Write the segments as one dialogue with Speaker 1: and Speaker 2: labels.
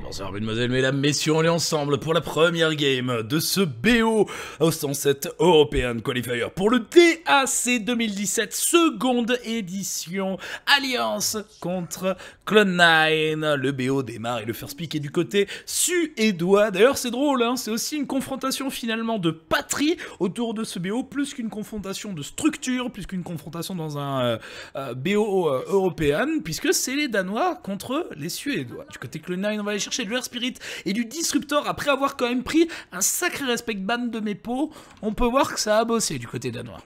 Speaker 1: Bonsoir mesdemoiselles, mesdames, messieurs, on est ensemble pour la première game de ce BO au 107 European Qualifier pour le DAC 2017, seconde édition, Alliance contre Clone9. Le BO démarre et le first pick est du côté suédois. D'ailleurs c'est drôle, hein, c'est aussi une confrontation finalement de patrie autour de ce BO, plus qu'une confrontation de structure, plus qu'une confrontation dans un euh, euh, BO euh, européen, puisque c'est les Danois contre les Suédois. Du côté Clone9, on va chercher du Air Spirit et du Disruptor après avoir quand même pris un sacré respect ban de mes pots. On peut voir que ça a bossé du côté danois.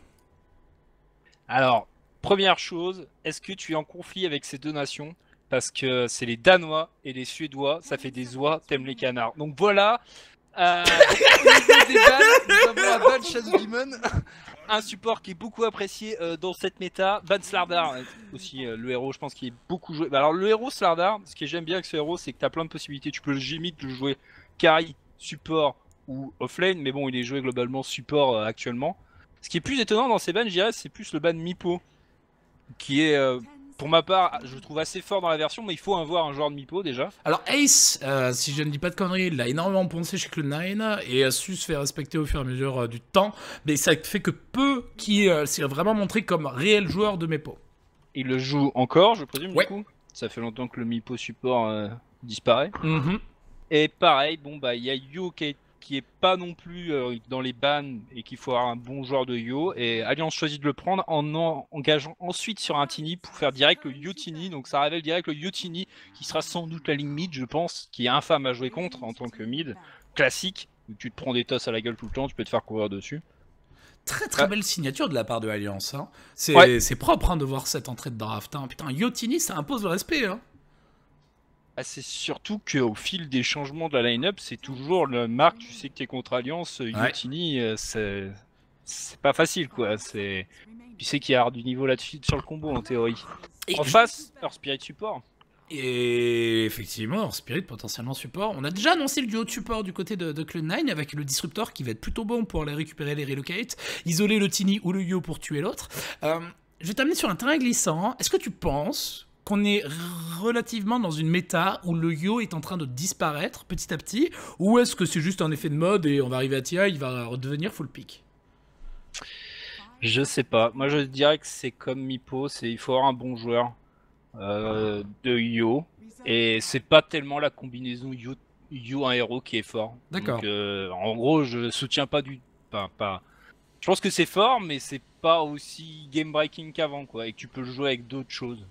Speaker 2: Alors, première chose, est-ce que tu es en conflit avec ces deux nations? Parce que c'est les Danois et les Suédois, ça fait des oies, t'aimes les canards. Donc voilà, euh, un support qui est beaucoup apprécié euh, dans cette méta. Ban Slardar, euh, aussi euh, le héros, je pense qu'il est beaucoup joué. Bah, alors le héros Slardar, ce que j'aime bien avec ce héros, c'est que tu as plein de possibilités. Tu peux le limite le jouer carry, support ou offlane, mais bon, il est joué globalement support actuellement. Ce qui est plus étonnant dans ces bans, je dirais, c'est plus le ban Mipo, qui est pour ma part, je le trouve assez fort dans la version, mais il faut avoir un joueur de Mipo déjà.
Speaker 1: Alors Ace, euh, si je ne dis pas de conneries, il a énormément pensé chez Cloud9 et a su se faire respecter au fur et à mesure euh, du temps, mais ça fait que peu qui euh, s'est vraiment montré comme réel joueur de Mepo.
Speaker 2: Il le joue encore, je présume,
Speaker 1: Ouais.
Speaker 2: du coup? Ça fait longtemps que le Mipo support euh, disparaît.
Speaker 1: Mhm.
Speaker 2: Et pareil, bon bah il y a Yo qui est, qui est pas non plus euh, dans les bans et qu'il faut avoir un bon joueur de Yo. Et Alliance choisit de le prendre en en- engageant ensuite sur un Tini pour faire direct le Yo Tini. Donc ça révèle direct le Yo Tini qui sera sans doute la ligne mid, je pense, qui est infâme à jouer contre en tant que mid classique. Où tu te prends des tosses à la gueule tout le temps, tu peux te faire courir dessus.
Speaker 1: Très très belle signature de la part de Alliance. hein. C'est
Speaker 2: Ouais.
Speaker 1: c'est propre hein, de voir cette entrée de draft. hein. Putain, Yotini, ça impose le respect. Hein.
Speaker 2: Ah, c'est surtout qu'au fil des changements de la line-up, c'est toujours le marque, tu sais que t'es contre Alliance, euh,
Speaker 1: Ouais.
Speaker 2: Yutini, euh, c'est c'est pas facile quoi. C'est Tu sais qu'il y a du niveau là-dessus sur le combo en théorie.
Speaker 1: Et,
Speaker 2: En face, leur Spirit Support.
Speaker 1: et effectivement, hors Spirit potentiellement support. On a déjà annoncé le duo de support du côté de, de Cloud9 avec le Disruptor qui va être plutôt bon pour aller récupérer les relocates, isoler le Tini ou le Yo pour tuer l'autre. Euh, je vais t'amener sur un terrain glissant. Est-ce que tu penses qu'on est relativement dans une méta où le Yo est en train de disparaître petit à petit ou est-ce que c'est juste un effet de mode et on va arriver à TI, il va redevenir full pick
Speaker 2: Je sais pas. Moi je dirais que c'est comme Mipo, c'est il faut avoir un bon joueur euh, de Yo. Et c'est pas tellement la combinaison Yo, Yo un héros qui est fort.
Speaker 1: D'accord.
Speaker 2: Donc, euh, en gros, je soutiens pas du. Pas, pas... Je pense que c'est fort, mais c'est pas aussi game breaking qu'avant, quoi. Et que tu peux jouer avec d'autres choses.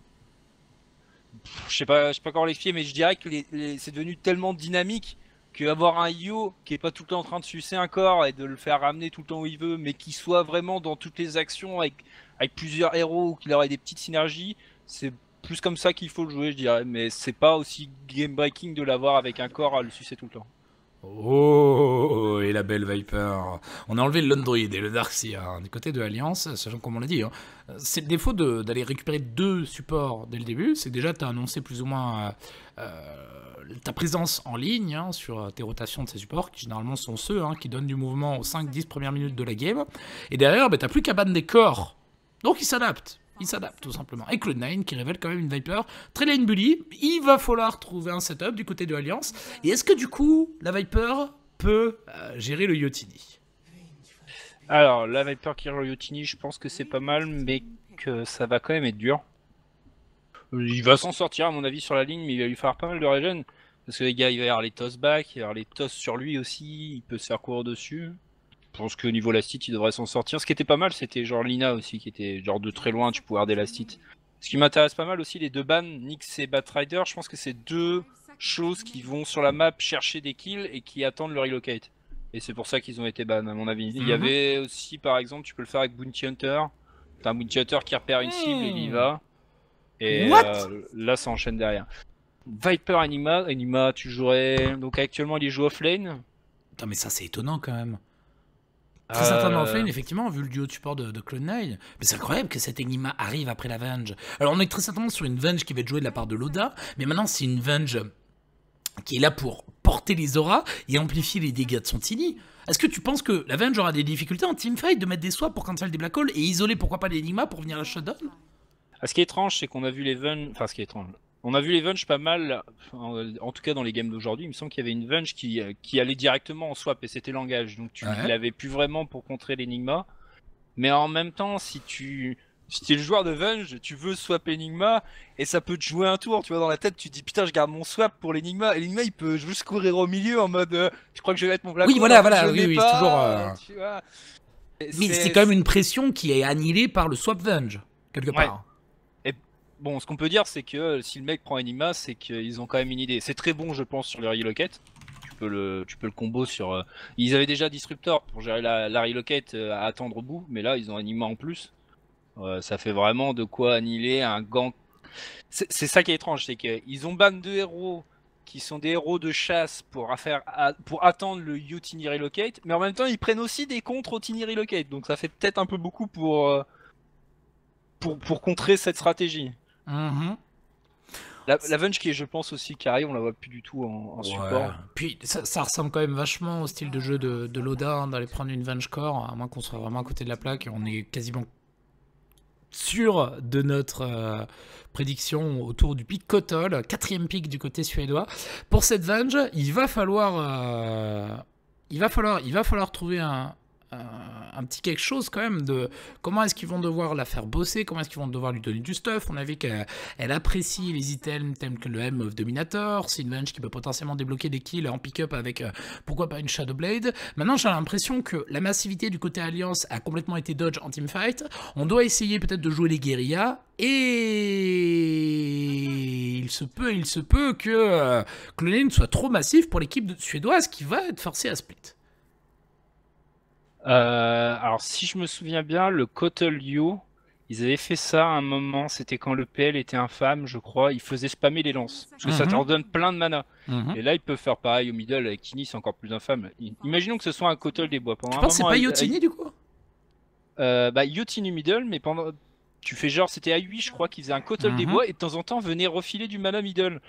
Speaker 2: Je sais pas, je sais pas comment l'expliquer, mais je dirais que c'est devenu tellement dynamique qu'avoir un Yo qui est pas tout le temps en train de sucer un corps et de le faire ramener tout le temps où il veut, mais qui soit vraiment dans toutes les actions avec, avec plusieurs héros ou qu'il aurait des petites synergies, c'est plus comme ça qu'il faut le jouer, je dirais. Mais c'est pas aussi game breaking de l'avoir avec un corps à le sucer tout le temps.
Speaker 1: Oh, et la belle Viper. On a enlevé l'Android et le Darkseer hein, du côté de Alliance, sachant comme on l'a dit. hein, c'est le défaut d'aller récupérer deux supports dès le début, c'est déjà tu as annoncé plus ou moins euh, euh, ta présence en ligne hein, sur tes rotations de ces supports, qui généralement sont ceux qui donnent du mouvement aux 5-10 premières minutes de la game. Et derrière, bah, tu plus qu'à ban des corps. Donc ils s'adaptent. Ils s'adaptent tout simplement. Et Cloud9 qui révèle quand même une Viper très lane bully. Il va falloir trouver un setup du côté de Alliance. Et est-ce que du coup, la Viper peut euh, gérer le Yotini?
Speaker 2: Alors, la Viper qui Yotini, je pense que c'est pas mal, mais que ça va quand même être dur. Il va s'en sortir, à mon avis, sur la ligne, mais il va lui falloir pas mal de regen. Parce que les gars, il va y avoir les toss back, il va y avoir les toss sur lui aussi, il peut se faire courir dessus. Je pense qu'au niveau lastite, il devrait s'en sortir. Ce qui était pas mal, c'était genre Lina aussi, qui était genre de très loin, tu pouvais avoir des lastite. Ce qui m'intéresse pas mal aussi, les deux bans, Nyx et Batrider, je pense que c'est deux choses qui vont sur la map chercher des kills et qui attendent le relocate. Et c'est pour ça qu'ils ont été ban, à mon avis. Il y
Speaker 1: Mhm.
Speaker 2: avait aussi, par exemple, tu peux le faire avec Bounty Hunter. T'as un Bounty Hunter qui repère une cible et il y va. Et
Speaker 1: What
Speaker 2: euh, là, ça enchaîne derrière. Viper Anima, Anima, tu jouerais. Donc actuellement, il joue offlane.
Speaker 1: Putain, mais ça c'est étonnant quand même. Très
Speaker 2: Euh,
Speaker 1: certainement offlane, effectivement, vu le duo de support de, de Cloud9. Mais c'est incroyable que cet Enigma arrive après la Venge. Alors on est très certainement sur une Venge qui va être jouée de la part de Loda, mais maintenant c'est une Venge qui est là pour porter les auras et amplifier les dégâts de son Tini. Est-ce que tu penses que la Venge aura des difficultés en teamfight de mettre des swaps pour cancel des black holes et isoler pourquoi pas l'Enigma pour venir la shutdown
Speaker 2: Ah, ce qui est étrange, c'est qu'on a vu les Ven. Enfin, ce qui est étrange. On a vu les Venge pas mal, en, tout cas dans les games d'aujourd'hui. Il me semble qu'il y avait une Venge qui, euh, qui allait directement en swap et c'était langage. Donc tu
Speaker 1: Ouais.
Speaker 2: l'avais plus vraiment pour contrer l'Enigma. Mais en même temps, si tu. Si le joueur de Venge, tu veux swap Enigma et ça peut te jouer un tour, tu vois, dans la tête, tu te dis putain, je garde mon swap pour l'Enigma. Et l'Enigma, il peut juste courir au milieu en mode euh, je crois que je vais mettre mon Black
Speaker 1: Oui, voilà, voilà, oui, oui,
Speaker 2: pas,
Speaker 1: toujours, euh,
Speaker 2: tu vois. Et
Speaker 1: Mais c'est quand même une pression qui est annihilée par le swap Venge, quelque
Speaker 2: Ouais. Bon, ce qu'on peut dire, c'est que euh, si le mec prend Enigma, c'est qu'ils ont quand même une idée. C'est très bon, je pense, sur le relocate. Tu peux le, tu peux le combo sur. euh, Ils avaient déjà Disruptor pour gérer la, la relocate euh, à attendre au bout, mais là, ils ont Enigma en plus. Ça fait vraiment de quoi annihiler un gang. C'est ça qui est étrange, c'est qu'ils ont ban deux héros qui sont des héros de chasse pour, affaire, à- pour attendre le Yutini Relocate, mais en même temps, ils prennent aussi des contres au Tiny Relocate, donc ça fait peut-être un peu beaucoup pour, pour contrer cette stratégie.
Speaker 1: Mhm.
Speaker 2: La, la Venge qui est, je pense, aussi carré, on la voit plus du tout en, en support.
Speaker 1: Puis ça, ça ressemble quand même vachement au style de jeu de, de Loda, hein, d'aller prendre une Venge Core, à moins qu'on soit vraiment à côté de la plaque, et on est quasiment sûr de notre euh, prédiction autour du pic Kotol, quatrième pic du côté suédois. Pour cette Venge, il va falloir, euh, il va falloir, il va falloir trouver un, un, petit quelque chose quand même de comment est-ce qu'ils vont devoir la faire bosser, comment est-ce qu'ils vont devoir lui donner du stuff. On a vu qu'elle elle apprécie les items tels que le M of Dominator, c'est qui peut potentiellement débloquer des kills en pick-up avec euh, pourquoi pas une Shadowblade. Maintenant, j'ai l'impression que la massivité du côté Alliance a complètement été dodge en teamfight. On doit essayer peut-être de jouer les guérillas et il se peut, il se peut que euh, lane soit trop massif pour l'équipe suédoise qui va être forcée à split.
Speaker 2: Euh, alors, si je me souviens bien, le Kotel Yo, ils avaient fait ça à un moment, c'était quand le PL était infâme, je crois. Ils faisaient spammer les lances, parce que ça
Speaker 1: Mhm.
Speaker 2: te redonne plein de mana. Et là, ils peuvent faire pareil au middle avec Tini, c'est encore plus infâme. Imaginons que ce soit un Kotel des bois. Pendant
Speaker 1: Tu
Speaker 2: un
Speaker 1: penses que c'est pas
Speaker 2: avec-
Speaker 1: Yotini du coup
Speaker 2: Euh, bah, Yotini middle, mais pendant. Tu fais genre, c'était à 8, je crois, qu'il faisait un Kotel des
Speaker 1: Mhm.
Speaker 2: bois, et de temps en temps venait refiler du mana middle.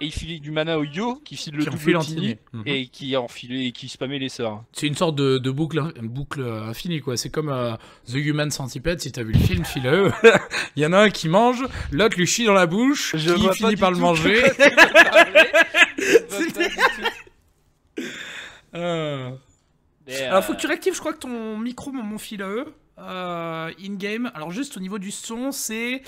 Speaker 2: Et il filait du mana au Yo, qui file le
Speaker 1: Qui
Speaker 2: double Tini.
Speaker 1: Mhm.
Speaker 2: et qui enfilait et qui spammait les sorts.
Speaker 1: C'est une sorte de, de boucle, une boucle infinie, quoi. C'est comme euh, The Human Centipede, si t'as vu le film, file à eux. Il y en a un qui mange, l'autre lui chie dans la bouche,
Speaker 2: Je
Speaker 1: qui finit par le manger. Euh. Alors, faut
Speaker 2: euh,
Speaker 1: que tu réactives, je crois que ton micro, mon, mon fil à eux. Euh, in-game. Alors, juste au niveau du son, c'est.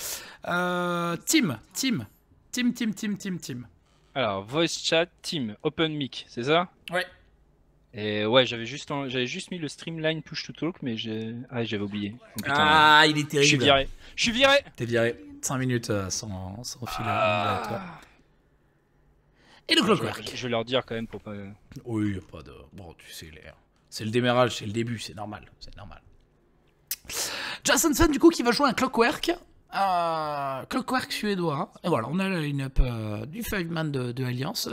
Speaker 1: Euh, team. Team. Team, team, team, team, team.
Speaker 2: Alors, voice chat, team, open mic, c'est ça?
Speaker 1: Ouais.
Speaker 2: Et ouais, j'avais juste, en- j'avais juste mis le streamline push to talk, mais j'ai, ah, j'avais oublié. Oh, putain,
Speaker 1: Ah, il est
Speaker 2: je suis
Speaker 1: terrible.
Speaker 2: viré. Je suis viré.
Speaker 1: T'es viré. 5 minutes euh, sans, sans fil toi. Et le clockwork.
Speaker 2: je vais leur dire quand même pour pas.
Speaker 1: Oui, pas de. Bon, tu sais, les- c'est le démarrage, c'est le début, c'est normal. C'est normal. Jason Sun, du coup, qui va jouer un Clockwork. Euh, Clockwork suédois. Et voilà, on a la line-up euh, du five man de, de Alliance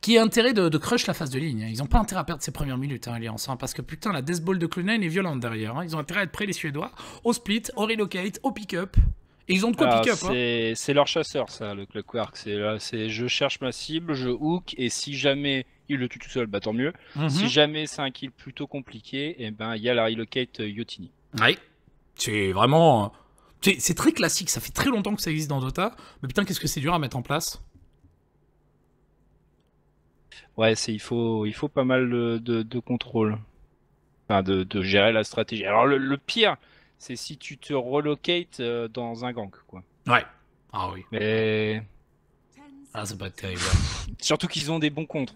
Speaker 1: qui a intérêt de, de crush la phase de ligne. Ils ont pas intérêt à perdre ces premières minutes, hein, Alliance, hein, parce que putain, la Death Ball de Clunen est violente derrière. hein. Ils ont intérêt à être prêts, les Suédois, au split, au relocate, au pick-up. Et ils ont de quoi
Speaker 2: Alors,
Speaker 1: pick-up. hein.
Speaker 2: c'est, leur chasseur, ça, le clockwork. C'est là, c'est je cherche ma cible, je hook, et si jamais il le tue tout seul, bah tant mieux.
Speaker 1: Mhm.
Speaker 2: Si jamais c'est un kill plutôt compliqué, et ben il y a la relocate euh, Yotini.
Speaker 1: Oui. C'est vraiment. C'est très classique, ça fait très longtemps que ça existe dans Dota, mais putain, qu'est-ce que c'est dur à mettre en place.
Speaker 2: Ouais, c'est il faut il faut pas mal de, de, de contrôle. Enfin de, de gérer la stratégie. Alors le, le pire, c'est si tu te relocates euh, dans un gank quoi.
Speaker 1: Ouais. Ah oui.
Speaker 2: Mais
Speaker 1: Ah, c'est pas terrible.
Speaker 2: surtout qu'ils ont des bons contres.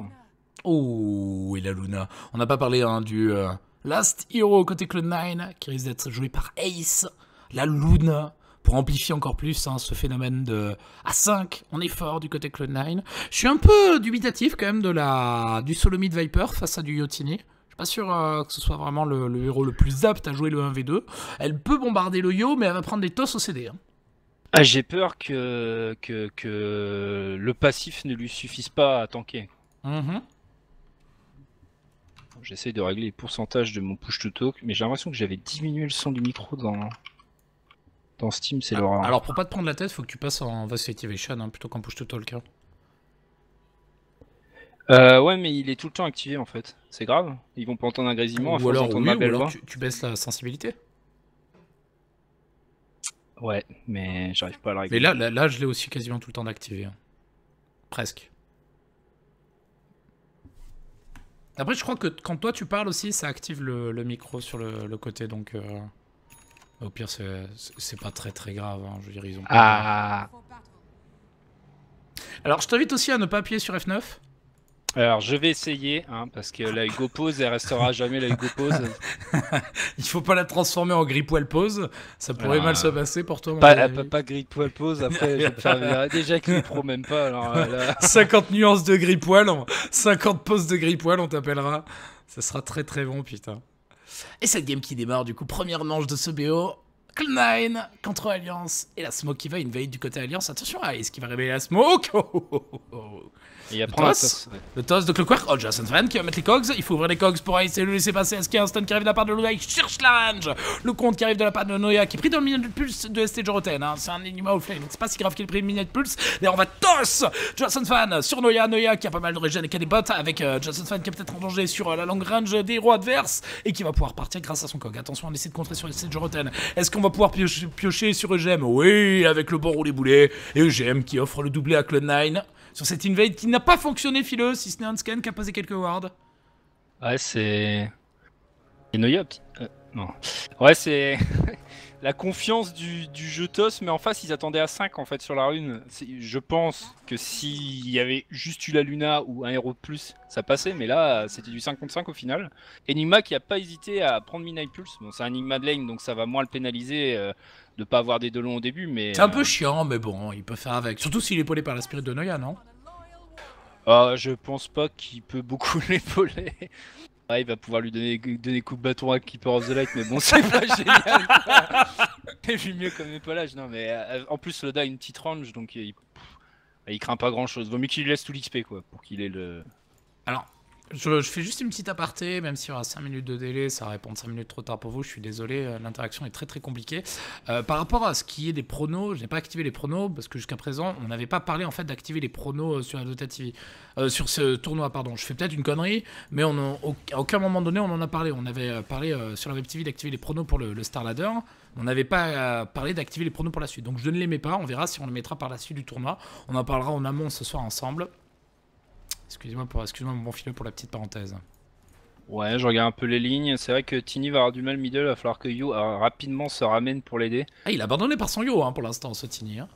Speaker 1: Oh, et la Luna. On n'a pas parlé hein, du euh, Last Hero côté Cloud9, qui risque d'être joué par Ace. La Luna. Pour amplifier encore plus hein, ce phénomène de A5, on est fort du côté Cloud9. Je suis un peu dubitatif quand même de la du solo mid Viper face à du Yotini. Je suis pas sûr euh, que ce soit vraiment le, le héros le plus apte à jouer le 1v2. Elle peut bombarder le Yo, mais elle va prendre des tosses au CD. hein.
Speaker 2: Ah, j'ai peur que, que que le passif ne lui suffise pas à tanker.
Speaker 1: Mhm.
Speaker 2: J'essaie de régler les pourcentages de mon push to talk, mais j'ai l'impression que j'avais diminué le son du micro dans dans Steam, c'est l'horreur.
Speaker 1: Alors pour pas te prendre la tête, faut que tu passes en voice activation hein, plutôt qu'en push to talk. hein.
Speaker 2: Euh, ouais, mais il est tout le temps activé en fait. C'est grave. Ils vont pas entendre un grésillement.
Speaker 1: Ou alors, oui,
Speaker 2: ma
Speaker 1: ou alors tu baisses la sensibilité.
Speaker 2: Ouais, mais j'arrive pas à la régler.
Speaker 1: Mais là, là, là, je l'ai aussi quasiment tout le temps d'activer. hein. Presque. Après, je crois que quand toi tu parles aussi, ça active le, le micro sur le, le côté, donc euh, au pire, c'est c'est pas très très grave. hein, je veux dire, ils ont. pas-
Speaker 2: Ah
Speaker 1: Alors, je t'invite aussi à ne pas appuyer sur F9.
Speaker 2: Alors je vais essayer, hein, parce que la Hugo pause, elle restera jamais la Hugo pause.
Speaker 1: Il faut pas la transformer en grippoil pause. Ça pourrait mal se passer pour toi.
Speaker 2: Pas, pas, pas gris poil pause, après je vais faire. Déjà que les pro même pas, alors euh, là...
Speaker 1: 50 nuances de grippoil, on- 50 poses de grippoil, on t'appellera. Ça sera très très bon, putain. Et cette game qui démarre, du coup, première manche de ce BO. Cloud9 contre Alliance. Et la smoke qui va invade du côté Alliance. Attention à Ice qui va révéler la smoke. Oh, oh, oh,
Speaker 2: après, on va
Speaker 1: toss?
Speaker 2: ouais.
Speaker 1: Le toss de Clockwork? Oh, Jason Fan qui va mettre les cogs. Il faut ouvrir les cogs pour essayer de le laisser passer. Est-ce qu'il y a un stun qui arrive de la part de Lola Il cherche la range. Le compte qui arrive de la part de Noya qui est pris dans le minute de pulse de ST Joroten. Hein. C'est un Enigma Flame. C'est pas si grave qu'il ait pris le minute de pulse. D'ailleurs, on va toss Jason Fan sur Noya. Noya qui a pas mal de régène et qui a des bots. Avec euh, Jason Fan qui est peut-être en danger sur euh, la long range des héros adverses. Et qui va pouvoir partir grâce à son cog. Attention, on essaie de contrer sur ST Joroten. Est-ce qu'on va pouvoir piocher, piocher sur EGM Oui, avec le bon roulé boulet. Et EGM qui offre le doublé à Cloud9 sur cette invade qui n'a pas fonctionné fileux, si ce n'est un scan qui a posé quelques wards.
Speaker 2: Ouais, c'est. Et Noya, petit- euh, non. Ouais, c'est. La confiance du, du jeu TOS, mais en face, ils attendaient à 5 en fait sur la rune. Je pense que s'il y avait juste eu la Luna ou un héros de plus, ça passait, mais là, c'était du 5 contre 5 au final. Enigma qui a pas hésité à prendre Midnight Pulse. Bon, c'est un Enigma de lane, donc ça va moins le pénaliser euh, de pas avoir des delons au début, mais.
Speaker 1: C'est un
Speaker 2: euh,
Speaker 1: peu chiant, mais bon, il peut faire avec. Surtout s'il est épaulé par la spirit de Noya, non?
Speaker 2: Ah, je pense pas qu'il peut beaucoup l'épauler. Ouais, il va pouvoir lui donner, donner coup de bâton à Keeper of the Light, mais bon, c'est pas génial. Et vu mieux comme épaulage, non, mais euh, en plus, Loda a une petite range, donc il, pff, il craint pas grand chose. Vaut mieux qu'il lui laisse tout l'XP, quoi, pour qu'il ait le.
Speaker 1: Alors, je, fais juste une petite aparté, même s'il y aura 5 minutes de délai, ça va répondre 5 minutes trop tard pour vous, je suis désolé, euh, l'interaction est très très compliquée. Euh, par rapport à ce qui est des pronos, je n'ai pas activé les pronos, parce que jusqu'à présent, on n'avait pas parlé en fait d'activer les pronos euh, sur la TV. Sur ce tournoi, pardon. Je fais peut-être une connerie, mais on en- au- à aucun moment donné, on en a parlé. On avait parlé sur la Web TV d'activer les pronos pour le, le Star Ladder. On n'avait pas parlé d'activer les pronos pour la suite. Donc je ne les mets pas, on verra si on les mettra par la suite du tournoi. On en parlera en amont ce soir ensemble. Excusez-moi pour, excusez-moi mon bon fileux pour la petite parenthèse.
Speaker 2: Ouais, je regarde un peu les lignes. C'est vrai que Tini va avoir du mal middle, il va falloir que Yu euh, rapidement se ramène pour l'aider.
Speaker 1: Ah, il a abandonné par son yo hein, pour l'instant, ce Tini. hein.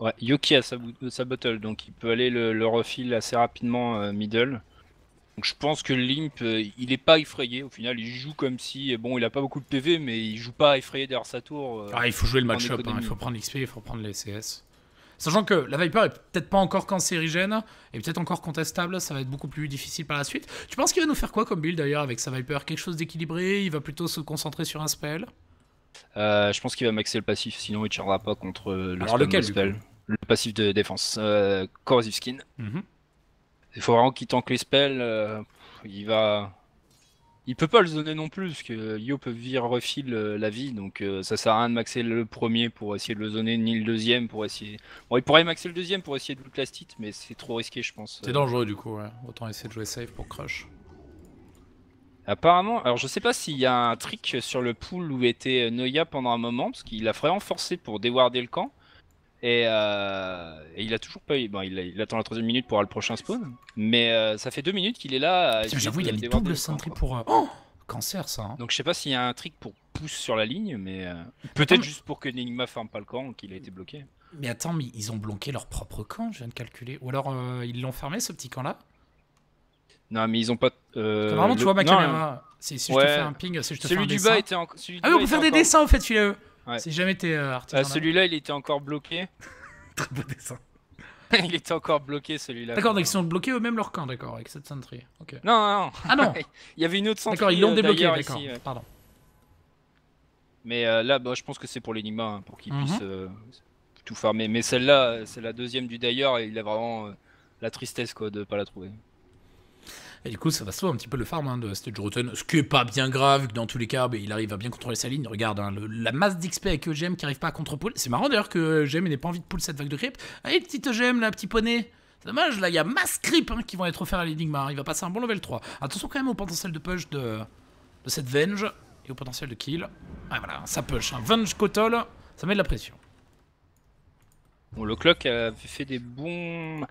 Speaker 2: Ouais, Yoki a sa, euh, sa bottle, donc il peut aller le, le refill assez rapidement euh, middle. Donc je pense que Limp, euh, il est pas effrayé au final, il joue comme si, bon il a pas beaucoup de PV, mais il joue pas effrayé derrière sa tour. euh.
Speaker 1: Ah, il faut jouer le match-up, hein, il faut prendre l'XP, il faut prendre les CS. Sachant que la Viper est peut-être pas encore cancérigène, et peut-être encore contestable, ça va être beaucoup plus difficile par la suite. Tu penses qu'il va nous faire quoi comme build d'ailleurs avec sa Viper? Quelque chose d'équilibré? Il va plutôt se concentrer sur un spell?
Speaker 2: Euh, je pense qu'il va maxer le passif, sinon il tirera pas contre euh, le
Speaker 1: Alors, lequel,
Speaker 2: spell. Le passif de défense, euh, Corrosive Skin.
Speaker 1: Mhm.
Speaker 2: Il faut vraiment qu'il tank les spells, euh, il va... Il peut pas le zoner non plus, parce que Yo peut vire refill euh, la vie, donc euh, ça sert à rien de maxer le premier pour essayer de le zoner, ni le deuxième pour essayer... Bon, il pourrait maxer le deuxième pour essayer de loot la stit, mais c'est trop risqué, je pense.
Speaker 1: C'est dangereux du coup, ouais. Autant essayer de jouer safe pour crush.
Speaker 2: Apparemment, alors je sais pas s'il y a un trick sur le pool où était euh, Noya pendant un moment, parce qu'il a vraiment forcé pour déwarder le camp. Et, euh, et il a toujours pas eu. Bon, il, a- il attend la troisième minute pour avoir le prochain spawn. Mais euh, ça fait deux minutes qu'il est là.
Speaker 1: J'avoue, il a mis double sentry pour. euh, Oh Cancer ça. hein.
Speaker 2: Donc je sais pas s'il y a un trick pour pousse sur la ligne, mais euh, peut-être juste pour que Enigma ferme pas le camp, qu'il a été bloqué.
Speaker 1: Mais attends, mais ils ont bloqué leur propre camp, je viens de calculer. Ou alors euh, ils l'ont fermé ce petit camp là
Speaker 2: Non, mais ils ont pas. euh,
Speaker 1: Normalement, tu vois ma
Speaker 2: non,
Speaker 1: caméra. Si, si je te fais un ping, si je te fais un
Speaker 2: du
Speaker 1: dessin.
Speaker 2: bas était en... celui du
Speaker 1: Ah oui, on peut faire des
Speaker 2: encore-
Speaker 1: dessins au fait, fileux.
Speaker 2: Ouais.
Speaker 1: Si jamais t'es euh,
Speaker 2: Euh,
Speaker 1: artisanal.
Speaker 2: celui-là, il était encore bloqué.
Speaker 1: Très beau dessin.
Speaker 2: il était encore bloqué celui-là.
Speaker 1: D'accord, donc ils sont bloqués eux-mêmes leur camp, d'accord, avec cette sentry. Ok.
Speaker 2: Non, non, non.
Speaker 1: Ah non,
Speaker 2: Il y avait une autre centrale.
Speaker 1: d'accord, ils l'ont débloqué,
Speaker 2: d'ailleurs,
Speaker 1: d'accord.
Speaker 2: ici, ouais.
Speaker 1: Pardon.
Speaker 2: Mais euh, là, bah, je pense que c'est pour l'Enigma, hein, pour qu'il
Speaker 1: Mhm.
Speaker 2: puisse euh, tout farmer. Mais celle-là, euh, c'est la deuxième du d'ailleurs, et il a vraiment euh, la tristesse quoi, de pas la trouver.
Speaker 1: Et du coup, ça va sauver un petit peu le farm hein, de Stage Rotten, ce qui est pas bien grave, que dans tous les cas, bah, il arrive à bien contrôler sa ligne. Regarde, hein, la masse d'XP avec EGM qui arrive pas à contre-pull. C'est marrant d'ailleurs que EGM n'ait pas envie de pull cette vague de creep. Allez, petit EGM, là, petit poney. C'est dommage, là, il y a masse creep hein, qui vont être offerts à l'Enigma. Il va passer un bon level 3. Attention quand même au potentiel de push de, de cette Venge et au potentiel de kill. Ah voilà, ça push. Venge Kotol, ça met de la pression.
Speaker 2: Bon, le Clock a fait des bons.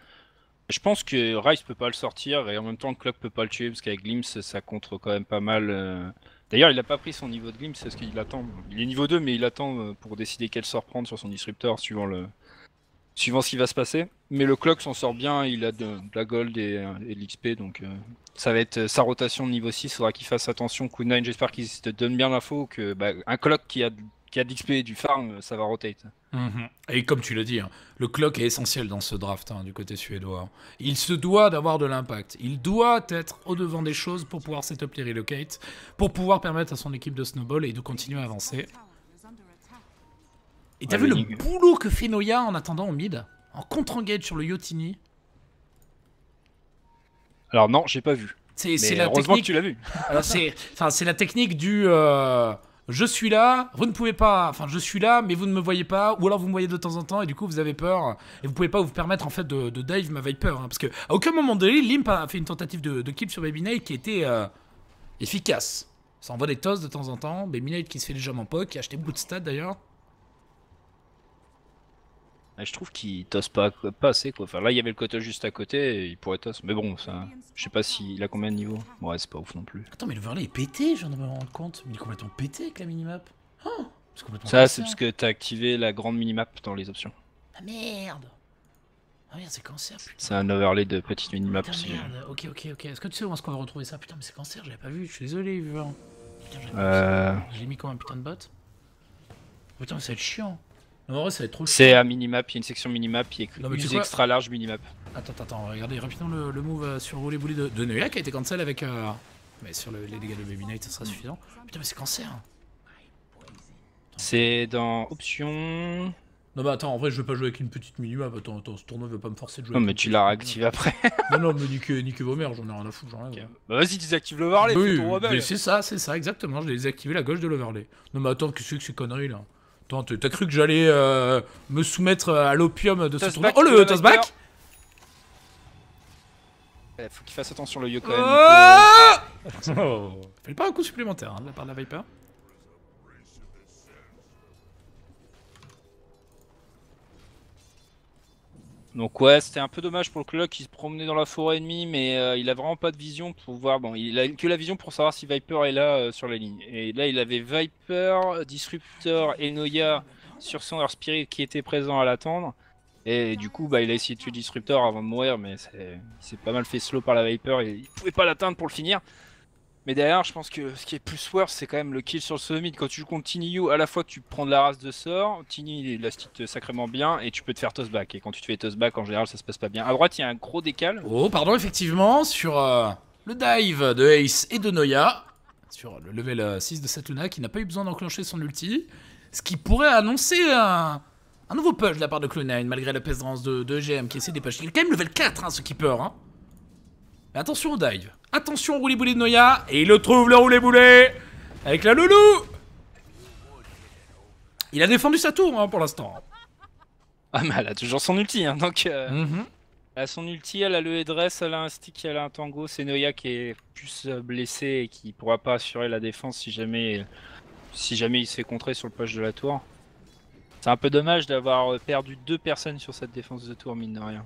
Speaker 2: Je pense que Rice peut pas le sortir et en même temps Clock peut pas le tuer parce qu'avec Glimpse ça contre quand même pas mal. euh. D'ailleurs, il a pas pris son niveau de Glimpse parce qu'il attend? Il est niveau 2, mais il attend euh, pour décider quel sort prendre sur son disrupteur suivant le. Suivant ce qui va se passer. Mais le Clock s'en sort bien, il a de, la gold et, euh, de l'XP donc ça va être sa rotation de niveau 6. Faudra qu'il fasse attention. Kunai, j'espère qu'il te donne bien l'info que bah, un Clock qui a, qui a de l'XP et du farm, euh, ça va rotate.
Speaker 1: Mhm. Et comme tu l'as dit, hein, le clock est essentiel dans ce draft hein, du côté suédois. Il se doit d'avoir de l'impact. Il doit être au devant des choses pour pouvoir setup les relocates, pour pouvoir permettre à son équipe de snowball et de continuer à avancer. Et t'as
Speaker 2: Ouais,
Speaker 1: vu
Speaker 2: le
Speaker 1: boulot que fait Noya en attendant au mid En contre-engage sur le Yotini?
Speaker 2: Alors non, j'ai pas vu.
Speaker 1: C'est la
Speaker 2: heureusement
Speaker 1: technique
Speaker 2: que tu l'as vu.
Speaker 1: C'est la technique du euh, je suis là, vous ne pouvez pas, enfin je suis là, mais vous ne me voyez pas, ou alors vous me voyez de temps en temps et du coup vous avez peur et vous pouvez pas vous permettre en fait de, de dive ma Viper, hein, parce que à aucun moment donné Limp a fait une tentative de, de sur Baby Knight qui était euh, efficace. Ça envoie des tosses de temps en temps, Baby Knight qui se fait légèrement poke, qui a acheté beaucoup de stats d'ailleurs.
Speaker 2: Je trouve qu'il tosse pas, pas assez quoi. Enfin là il y avait le cotage juste à côté, et il pourrait tosse. Mais bon, ça, je sais pas s'il a combien de niveaux. Ouais, c'est pas ouf non plus.
Speaker 1: Attends mais le verlet est pété, je viens de me rendre compte, mais il est complètement pété avec la minimap. Oh,
Speaker 2: Ça c'est parce que t'as activé la grande minimap dans les options.
Speaker 1: Ah merde. Ah merde c'est cancer putain.
Speaker 2: C'est un overlay de petite minimap.
Speaker 1: Putain,
Speaker 2: si-
Speaker 1: merde, ok, ok, ok. Est-ce que tu sais où est-ce qu'on va retrouver ça? Putain, mais c'est cancer, j'avais pas vu, je suis désolé, viewer. Putain,
Speaker 2: Euh.
Speaker 1: J'ai mis comme un putain de bot. Putain, mais ça va être chiant. Non, en vrai, ça va être trop
Speaker 2: c'est à minimap, il y a une section minimap
Speaker 1: Non, tu
Speaker 2: plus
Speaker 1: sais quoi
Speaker 2: extra large minimap.
Speaker 1: Attends, attends, regardez rapidement le, le move euh, sur Roller Bully de, de qui a été cancel avec. euh, Mais sur le- les dégâts de Baby Knight, ça sera suffisant. Putain, mais c'est cancer.
Speaker 2: C'est dans options.
Speaker 1: Non, bah attends, en vrai, je vais pas jouer avec une petite minimap. Attends, attends, ce tournoi veut pas me forcer de jouer.
Speaker 2: Non
Speaker 1: avec
Speaker 2: mais tu
Speaker 1: minimap.
Speaker 2: réactivé après.
Speaker 1: Non, non, mais niquez, niquez vos mères, j'en ai rien à foutre, voir.
Speaker 2: Bah vas-y désactive l'overlay,
Speaker 1: Oui, c'est ça, c'est ça, exactement. Je l'ai désactivé la gauche de l'overlay. Non, mais attends, qu'est-ce que c'est que ces conneries là Attends, t'as cru que j'allais euh, me soumettre à l'opium de ce tournoi Oh, le
Speaker 2: la
Speaker 1: toss
Speaker 2: Viper.
Speaker 1: back
Speaker 2: Eh, Faut qu'il fasse attention le yo quand même. Nico.
Speaker 1: Oh Fallait pas un coup supplémentaire hein, de la part de la Viper.
Speaker 2: Donc ouais, c'était un peu dommage pour le clock, il se promenait dans la forêt ennemie, mais euh, il a vraiment pas de vision pour voir. Bon, il a que la vision pour savoir si Viper est là euh, sur la ligne. Et là, il avait Viper, Disruptor et Noya sur son Earth Spirit qui était présent à l'attendre. Et du coup, bah, il a essayé de tuer Disruptor avant de mourir, mais c'est- il s'est pas mal fait slow par la Viper et il pouvait pas l'atteindre pour le finir. Mais derrière, je pense que ce qui est plus worse, c'est quand même le kill sur le summit. Quand tu joues contre Tiny You, à la fois tu prends de la race de sort, Tiny il la stick sacrément bien et tu peux te faire toss back. Et quand tu te fais toss back, en général, ça se passe pas bien. À droite, il y a un gros décal.
Speaker 1: Oh, pardon, effectivement, sur euh, le dive de Ace et de Noya, sur le level euh, 6 de Satuna, qui n'a pas eu besoin d'enclencher son ulti, ce qui pourrait annoncer un, nouveau push de la part de Clone9, malgré la pesance de, de GM qui essaie de push. Il est quand même level 4, hein, ce qui peur. Hein. Mais attention au dive. Attention au roulé boulet de Noya. Et il le trouve, le roulé boulet Avec la loulou Il a défendu sa tour hein, pour l'instant.
Speaker 2: Ah, mais elle a toujours son ulti. Hein, donc, euh,
Speaker 1: Mhm.
Speaker 2: elle a son ulti, elle a le headdress, elle a un stick, elle a un tango. C'est Noya qui est plus euh, blessé et qui pourra pas assurer la défense si jamais, si jamais il se fait contrer sur le push de la tour. C'est un peu dommage d'avoir euh, perdu deux personnes sur cette défense de tour, mine de rien.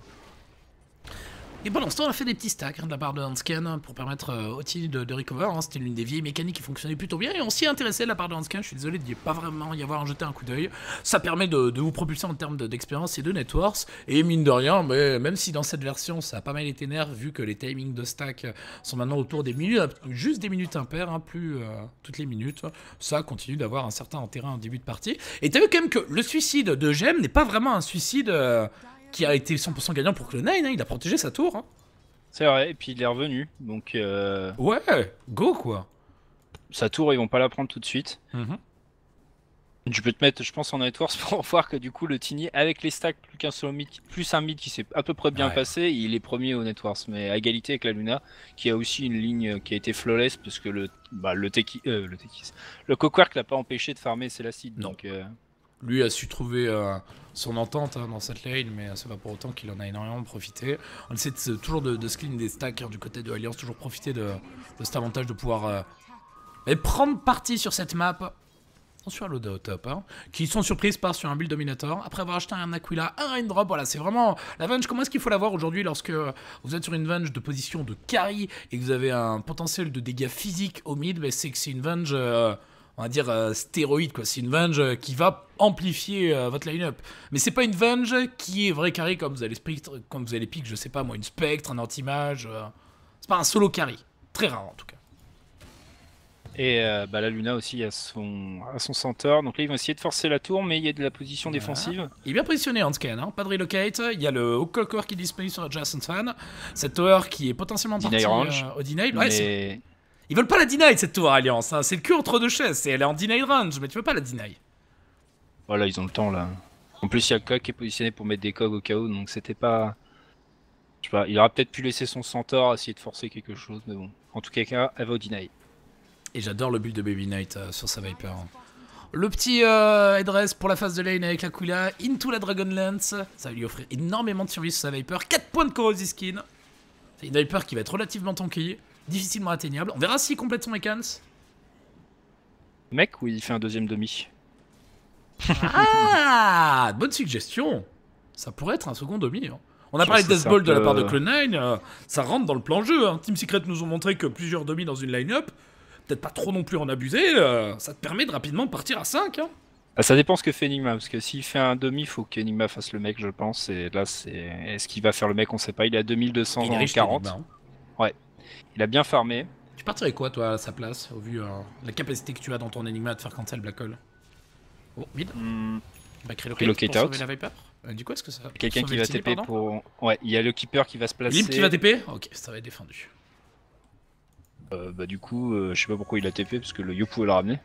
Speaker 1: Et pendant ce temps, on a fait des petits stacks hein, de la part de Hansken hein, pour permettre euh, au team de, recover. hein. C'était l'une des vieilles mécaniques qui fonctionnait plutôt bien. Et on s'y est intéressé de la part de Hansken. Je suis désolé de pas vraiment y avoir jeté un coup d'œil. Ça permet de, vous propulser en termes de- d'expérience et de networks. Et mine de rien, mais même si dans cette version ça a pas mal été nerf, vu que les timings de stack sont maintenant autour des minutes, juste des minutes impaires, plus euh, toutes les minutes, ça continue d'avoir un certain intérêt en début de partie. Et t'as vu quand même que le suicide de Gem n'est pas vraiment un suicide. euh, qui a été 100% gagnant pour Clone9, hein, il a protégé sa tour. hein.
Speaker 2: C'est vrai, et puis il est revenu. Donc, euh,
Speaker 1: Ouais, go quoi.
Speaker 2: sa tour, ils vont pas la prendre tout de suite. Tu peux te mettre, je pense, en networks pour voir que du coup, le Tiny, avec les stacks, plus qu'un solo mid, plus un mid qui s'est à peu près bien
Speaker 1: Ouais.
Speaker 2: passé, il est premier au networks, mais à égalité avec la Luna, qui a aussi une ligne qui a été flawless, parce que le, bah, le Teki, euh, le Tekis, le Coquark l'a pas empêché de farmer Célacide.
Speaker 1: Non.
Speaker 2: Donc, euh,
Speaker 1: Lui a su trouver euh, son entente hein, dans cette lane, mais c'est pas pour autant qu'il en a énormément profité. On essaie de, toujours de, de screen des stacks hein, du côté de Alliance, toujours profiter de, cet avantage de pouvoir euh, prendre parti sur cette map. Attention à Loda au top, hein, qui sont surprises par sur un build dominator, après avoir acheté un Aquila, un raindrop, voilà, c'est vraiment la Venge, comment est-ce qu'il faut l'avoir aujourd'hui lorsque vous êtes sur une Venge de position de carry et que vous avez un potentiel de dégâts physiques au mid, ben, c'est que c'est une Venge, euh, on va dire, euh, stéroïde, quoi, c'est une Venge euh, qui va amplifier euh, votre line-up. Mais c'est pas une Venge qui est vrai carry comme vous allez Spectre, comme vous allez pick, je sais pas moi, une Spectre, un anti-mage, euh, c'est pas un solo carry, très rare en tout cas.
Speaker 2: Et bah, la Luna aussi a son, a son centaure. Donc là, ils vont essayer de forcer la tour, mais il y a de la position
Speaker 1: Voilà.
Speaker 2: défensive.
Speaker 1: Il est bien positionné Hansken, hein, pas de relocate. Il y a le Hawk qui est disponible sur Adjacent Fan. Cette tower qui est potentiellement partie au deny. Ouais,
Speaker 2: mais
Speaker 1: Ils veulent pas la deny cette tower Alliance. hein. C'est le cul entre deux chaises. C'est- Elle est en deny range, mais tu veux pas la deny.
Speaker 2: voilà, ils ont le temps là. En plus, il y a coq qui est positionné pour mettre des cogs au cas où, donc c'était pas. Je sais pas, il aurait peut-être pu laisser son centaure essayer de forcer quelque chose, mais bon. En tout cas, elle va au deny.
Speaker 1: Et j'adore le build de Baby Knight euh, sur sa Viper. Le petit euh, headrest pour la phase de lane avec Aquila into la Dragonlance. Ça va lui offrir énormément de survie sur sa Viper. 4 points de corrosive skin. C'est une Viper qui va être relativement tankée, difficilement atteignable. On verra s'il complète son mechans.
Speaker 2: Mec, ou il fait un deuxième demi
Speaker 1: Ah, bonne suggestion. Ça pourrait être un second demi. hein. On a parlé de Death Ball de la part de Clone9, euh, ça rentre dans le plan jeu. hein. Team Secret nous ont montré que plusieurs demi dans une line-up, peut-être pas trop non plus en abuser, euh, ça te permet de rapidement partir à 5. Hein.
Speaker 2: Ah, ça dépend ce que fait Enigma, parce que s'il fait un demi, il faut qu'Enigma fasse le mec, je pense. Et là, c'est. Est-ce qu'il va faire le mec On sait pas. Il est à
Speaker 1: Il est riche,
Speaker 2: 2240. Il a bien farmé.
Speaker 1: Tu partirais quoi, toi, à sa place, au vu euh, la capacité que tu as dans ton Enigma de faire cancel Black Hole Oh, mid
Speaker 2: Hmm,
Speaker 1: Back relocate,
Speaker 2: Relocate
Speaker 1: pour sauver
Speaker 2: out.
Speaker 1: la Viper Euh, Du coup, est-ce que ça.
Speaker 2: Quelqu'un qui
Speaker 1: sauver
Speaker 2: va TP pour. Ouais, il y a le keeper qui va se placer.
Speaker 1: Limp qui va TP Ok, ça va être défendu.
Speaker 2: Euh, bah, du coup, je sais pas pourquoi il a TP, parce que le Yo pouvait le ramener.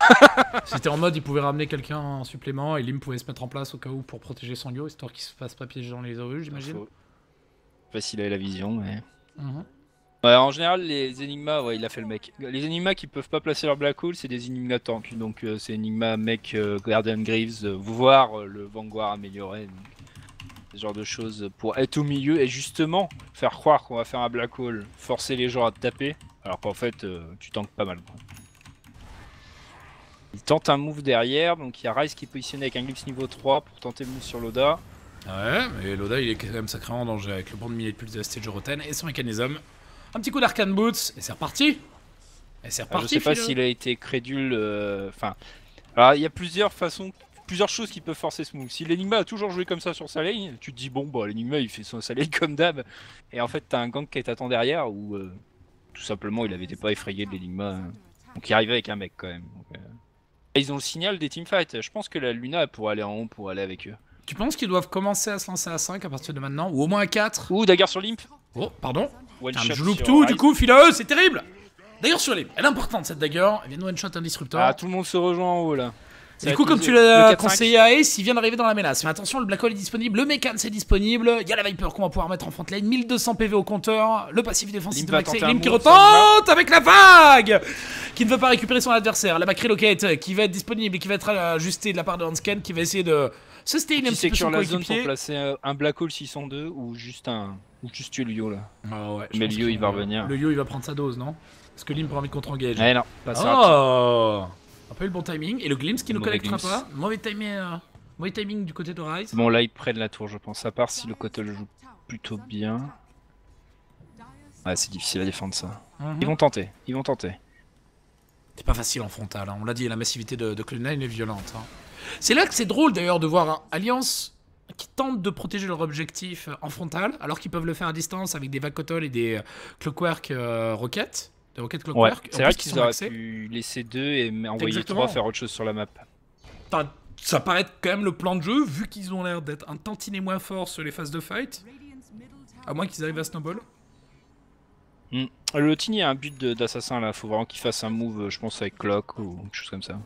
Speaker 1: C'était en mode, il pouvait ramener quelqu'un en supplément et Lim pouvait se mettre en place au cas où pour protéger son yo, histoire qu'il se fasse pas piéger dans les rues, j'imagine.
Speaker 2: Je sais pas s'il avait la vision, mais.
Speaker 1: Mhm.
Speaker 2: Ouais, en général, les Enigma, ouais, il a fait le mec. Les Enigma qui peuvent pas placer leur Black Hole, c'est des Enigma tank. Donc, euh, c'est Enigma, mec, euh, Guardian Greaves, euh, voir le Vanguard amélioré. ce genre de choses pour être au milieu et justement faire croire qu'on va faire un Black Hole, forcer les gens à te taper, alors qu'en fait, tu tankes pas mal. Il tente un move derrière, donc il y a Ryze qui est positionné avec un Glimpse niveau 3 pour tenter le move sur Loda.
Speaker 1: Ouais, mais Loda il est quand même sacrément en danger avec le bon de milliers de pulse de Stage Roten et son mécanisme. Un petit coup d'Arcane Boots et c'est reparti Et c'est
Speaker 2: Ah,
Speaker 1: reparti
Speaker 2: je sais pas s'il a été crédule. euh, Enfin, alors il y a plusieurs façons, plusieurs choses qui peuvent forcer ce move. Si l'Enigma a toujours joué comme ça sur sa lane, tu te dis bon bah l'Enigma il fait son sa lane comme d'hab, et en fait t'as un gank qui t'attend derrière ou euh, tout simplement il avait été pas effrayé de l'Enigma, donc il arrivait avec un mec quand même. donc, euh. Ils ont le signal des teamfights. Je pense que la Luna pourrait aller en haut pour aller avec eux.
Speaker 1: Tu penses qu'ils doivent commencer à se lancer à 5 à partir de maintenant Ou au moins à 4
Speaker 2: Ouh, dagger sur Limp.
Speaker 1: Oh, pardon?
Speaker 2: One
Speaker 1: mais Je loupe tout, du coup, Philo, c'est terrible D'ailleurs sur les... Elle est importante cette dagger, elle vient de one-shot un disruptor.
Speaker 2: Ah, tout le monde se rejoint en haut là. Ça
Speaker 1: du coup, comme tu l'as
Speaker 2: 4-5.
Speaker 1: conseillé à Ace, il vient d'arriver dans la menace. Mais attention, le Black Hole est disponible, le Mekan c'est disponible, il y a la Viper qu'on va pouvoir mettre en front lane, 1200 PV au compteur, le passif défensif de Maxé, Lim qui retente avec la vague Qui ne veut pas récupérer son adversaire, la back relocate qui va être disponible et qui va être ajustée de la part de Hansken qui va essayer de sustain un
Speaker 2: Qui
Speaker 1: petit peu
Speaker 2: sécure
Speaker 1: son
Speaker 2: la zone pour placer euh, un Black Hole 602 ou juste un. Ou juste tuer le Yo là.
Speaker 1: Ah ouais,
Speaker 2: Mais le il va revenir.
Speaker 1: Le Yo il va prendre sa dose, non? Parce que Lim prend envie de contre-engage.
Speaker 2: Ouais, non, pas.
Speaker 1: Oh Un peu eu le bon timing. Et le glimpse qui collectera
Speaker 2: glimpse.
Speaker 1: pas. Mauvais timing, euh, mauvais timing du côté de Rise.
Speaker 2: Bon, là, ils prennent la tour, je pense. À part si le Kotel joue plutôt bien. Ouais, c'est difficile à défendre ça.
Speaker 1: Mhm.
Speaker 2: Ils vont tenter, ils vont tenter.
Speaker 1: C'est pas facile en frontal, hein. on l'a dit, la massivité de, de Cloud9 est violente. hein. C'est là que c'est drôle d'ailleurs de voir un Alliance qui tente de protéger leur objectif en frontal, alors qu'ils peuvent le faire à distance avec des Vakotol et des euh, Clockwork euh, Rockets. Des Rockets
Speaker 2: Ouais,
Speaker 1: Clockwork.
Speaker 2: c'est
Speaker 1: En
Speaker 2: vrai
Speaker 1: plus,
Speaker 2: qu'ils
Speaker 1: sont
Speaker 2: auraient pu laisser deux et envoyer
Speaker 1: Exactement.
Speaker 2: trois faire autre chose sur la map.
Speaker 1: Enfin, ça paraît quand même le plan de jeu, vu qu'ils ont l'air d'être un tantinet moins forts sur les phases de fight. À moins qu'ils arrivent à snowball.
Speaker 2: Hmm. Le Tiny a un but d'assassin là, faut vraiment qu'il fasse un move, je pense, avec Clock ou quelque chose comme ça.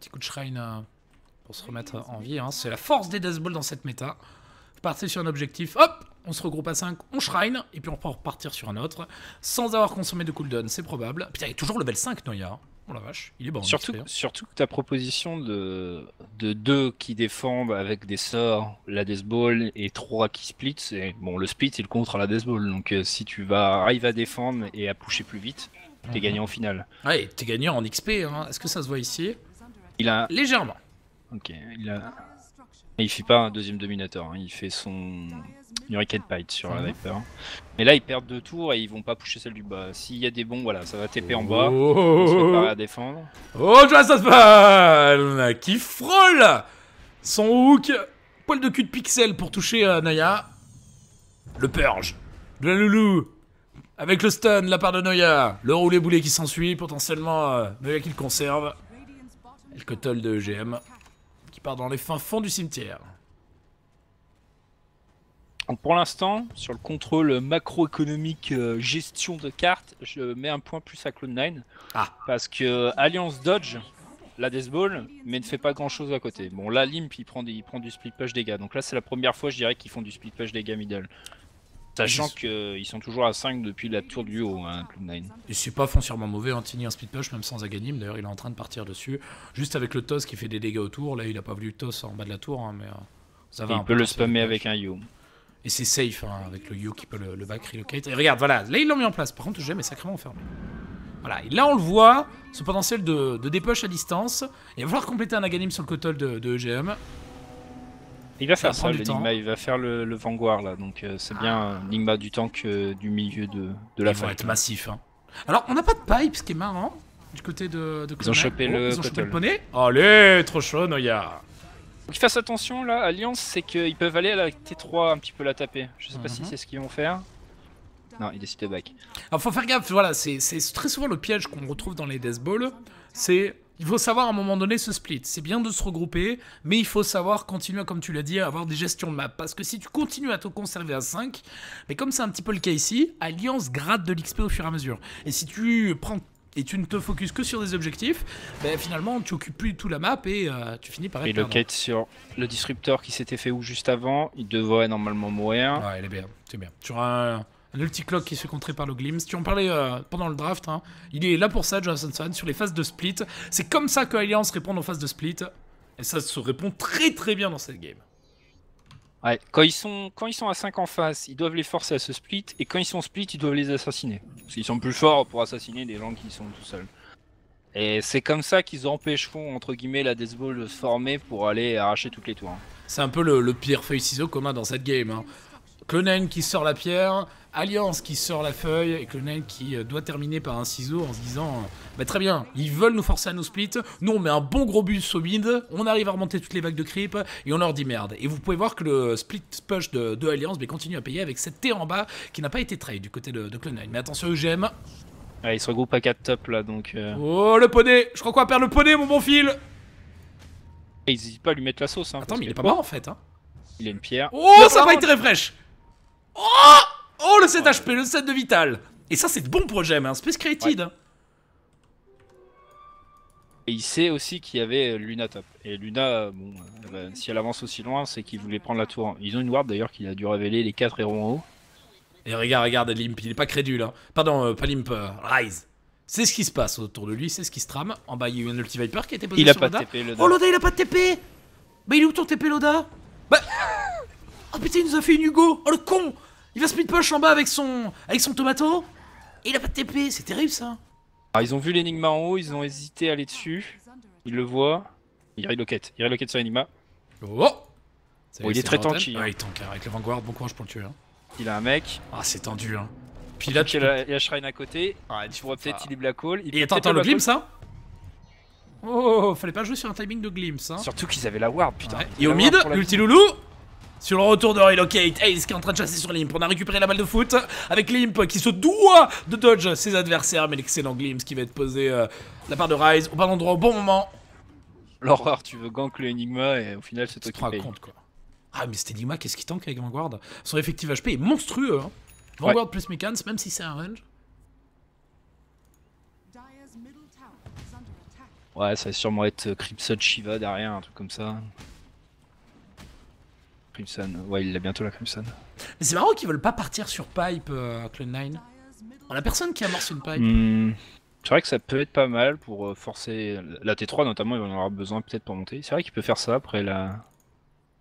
Speaker 1: Petit coup de shrine euh, pour se remettre en vie. hein. C'est la force des Death Ball dans cette méta. Vous partez sur un objectif, hop, on se regroupe à 5, on shrine, et puis on peut repartir sur un autre, sans avoir consommé de cooldown, c'est probable. Putain, il est toujours level 5, Noya. Oh la vache, il est bon.
Speaker 2: Surtout, surtout que ta proposition de, de deux qui défendent avec des sorts, la Death Ball, et trois qui split, c'est bon, le split il contre la Death Ball, donc euh, si tu vas arriver à défendre et à pusher plus vite, t'es
Speaker 1: Mhm.
Speaker 2: gagnant au final.
Speaker 1: Ouais, t'es gagnant en XP, hein. est-ce que ça se voit ici?
Speaker 2: Il a,
Speaker 1: Légèrement.
Speaker 2: ok, il a, il fait pas un deuxième dominateur, hein, il fait son Hurricane Pite sur la. Viper. Mais là, ils perdent deux tours et ils vont pas pusher celle du bas. S'il y a des bons, voilà, ça va TP en bas. On se prépare
Speaker 1: Oh,
Speaker 2: à défendre.
Speaker 1: oh Jonathan Pan qui frôle son hook, poil de cul de pixel pour toucher euh, Naya. Le purge de la loulou avec le stun de la part de Noya, le roulé boulet qui s'ensuit, potentiellement euh, Noya qui le conserve, le cotol de EGM qui part dans les fins fonds du cimetière.
Speaker 2: Donc pour l'instant, sur le contrôle macroéconomique euh, gestion de cartes, je mets un point plus à Cloud9.
Speaker 1: Ah.
Speaker 2: Parce que Alliance Dodge, la Death Ball, mais ne fait pas grand chose à côté. Bon là, Limp il prend, des- il prend du split push dégâts. Donc là, c'est la première fois, je dirais, qu'ils font du split push dégâts middle. Sachant
Speaker 1: Ils-
Speaker 2: qu'ils sont toujours à 5 depuis la tour du haut, hein, Cloud9.
Speaker 1: Et c'est pas foncièrement mauvais, Antini un speed push, même sans Aganim. D'ailleurs, il est en train de partir dessus. Juste avec le toss qui fait des dégâts autour. Là, il a pas voulu le toss en bas de la tour, hein, mais euh, ça va.
Speaker 2: il
Speaker 1: un
Speaker 2: peut
Speaker 1: peu
Speaker 2: le spammer avec un Yo.
Speaker 1: Et c'est safe hein, avec le Yo qui peut le, le back relocate. Et regarde, voilà, là ils l'ont mis en place. Par contre, GM est sacrément enfermé. Voilà, et là on le voit, ce potentiel de, de dépush à distance. Il va falloir compléter un Aganim sur le cotol de, de EGM.
Speaker 2: Il va
Speaker 1: Ça
Speaker 2: faire ça, l'Enigma, il va faire le, le Vanguard là, donc euh, c'est bien l'Enigma du tank euh, du milieu de, de la
Speaker 1: Ils vont être massifs. hein. Alors, on n'a pas de pipe, ce qui est marrant, du côté de, de
Speaker 2: Ils ont chopé le
Speaker 1: Ils ont chopé le poney. Allez, trop chaud, Noya.
Speaker 2: Faut qu'ils fassent attention là, Alliance, c'est qu'ils peuvent aller à la T3 un petit peu la taper. Je sais pas si
Speaker 1: Mhm.
Speaker 2: c'est ce qu'ils vont faire. Non, ils décident de back.
Speaker 1: Alors faut faire gaffe, voilà, c'est c'est très souvent le piège qu'on retrouve dans les Death Ball. C'est, il faut savoir à un moment donné se split. C'est bien de se regrouper, mais il faut savoir continuer, comme tu l'as dit, à avoir des gestions de map. Parce que si tu continues à te conserver à 5, mais comme c'est un petit peu le cas ici, Alliance gratte de l'XP au fur et à mesure. Et si tu prends et tu ne te focuses que sur des objectifs, ben finalement tu occupes plus tout la map et euh, tu finis par être
Speaker 2: Et
Speaker 1: perdant.
Speaker 2: locate sur le disrupteur qui s'était fait où juste avant, il devrait normalement mourir.
Speaker 1: Ouais, elle est bien, c'est bien. Tu auras un, un ulti-clock qui se fait contrer par le Glimpse. Tu en parlais euh, pendant le draft. hein. Il est là pour ça, Jonathan Swan, sur les phases de split. C'est comme ça que Alliance répond aux phases de split. Et ça se répond très très bien dans cette game.
Speaker 2: Ouais, quand ils sont quand ils sont à 5 en face, ils doivent les forcer à se split et quand ils sont split, ils doivent les assassiner. Parce qu'ils sont plus forts pour assassiner des gens qui sont tout seuls. Et c'est comme ça qu'ils empêcheront entre guillemets la Death Ball de se former pour aller arracher toutes les tours. hein.
Speaker 1: C'est un peu le, le pire feuille-ciseau commun dans cette game. Hein. Clonen qui sort la pierre, Alliance qui sort la feuille, et Clonen qui euh, doit terminer par un ciseau en se disant euh, Bah très bien, ils veulent nous forcer à nous split, nous on met un bon gros bus au mid, on arrive à remonter toutes les vagues de creep, et on leur dit merde. Et vous pouvez voir que le split push de, de Alliance mais continue à payer avec cette T en bas qui n'a pas été trade du côté de, de Clonen. Mais attention EGM,
Speaker 2: Ouais, ils se regroupent à 4 top là donc. euh,
Speaker 1: oh le poney, je crois qu'on va perdre le poney mon bon fil
Speaker 2: Ils hésitent pas à lui mettre la sauce. Hein,
Speaker 1: Attends mais il est pas mort en fait. Hein.
Speaker 2: Il a une pierre.
Speaker 1: Oh, ça pas été refresh Oh Oh, le 7 HP, le 7 de Vital Et ça, c'est bon pour Gem, hein. Space Created.
Speaker 2: Et il sait aussi qu'il y avait Luna top. Et Luna, bon, euh, bah, si elle avance aussi loin, c'est qu'il voulait prendre la tour. Ils ont une ward d'ailleurs qui a dû révéler les 4 héros en haut.
Speaker 1: Et regarde, regarde, Limp, il est pas crédule. Hein. Pardon, euh, pas Limp, euh, Rise. C'est ce qui se passe autour de lui, c'est ce qui se trame. En bas, il y a eu un Ulti Viper qui a été posé
Speaker 2: Il a
Speaker 1: sur
Speaker 2: pas de
Speaker 1: Loda.
Speaker 2: TP, le
Speaker 1: Oh, Loda, il a pas de TP Bah, il est où ton TP, Loda? Bah... Oh putain, il nous a fait une Hugo Oh, le con Il va speed push en bas avec son, avec son tomato Et il a pas de TP, c'est terrible, ça
Speaker 2: Alors, ils ont vu l'énigma en haut, ils ont hésité à aller dessus. Ils le voient. Il relocate. Il relocate sur l'énigma.
Speaker 1: Oh
Speaker 2: Bon, il est très tanky, hein.
Speaker 1: Ouais, il tank, hein. avec le Vanguard, bon courage pour le tuer. Hein.
Speaker 2: Il a un mec.
Speaker 1: Ah, c'est tendu, hein. Puis là, tu
Speaker 2: il y a la, il y a Shrine à côté. Tu pourrais peut-être il est Black Hole. Il
Speaker 1: Et attends, attends, le glimpse, hein Oh, fallait pas jouer sur un timing de glimpse, hein
Speaker 2: Surtout qu'ils avaient la ward, putain.
Speaker 1: Ouais.
Speaker 2: Ils
Speaker 1: Et au mid, l'ulti loulou sur le retour de Relocate, Ace qui est en train de chasser sur Limp. On a récupéré la balle de foot avec Limp qui se doit de dodge ses adversaires. Mais l'excellent Glimpse qui va être posé euh, de la part de Rise au bon endroit au bon moment.
Speaker 2: L'horreur, tu veux gank le Enigma et au final, c'est toi qui
Speaker 1: compte quoi. Ah, mais cet Enigma, qu'est-ce qui tank avec Vanguard? Son effectif HP est monstrueux. Hein. Vanguard plus Mechans, même si c'est un range.
Speaker 2: Ouais, ça va sûrement être Crimson Shiva derrière, un truc comme ça. Crimson, ouais, il a bientôt la Crimson.
Speaker 1: Mais c'est marrant qu'ils veulent pas partir sur Pipe, euh, Cloud9.
Speaker 3: Dyer's middle
Speaker 1: On a personne qui amorce une Pipe.
Speaker 2: Hmm, C'est vrai que ça peut être pas mal pour euh, forcer la T3 notamment, il va en avoir besoin peut-être pour monter. C'est vrai qu'il peut faire ça après la.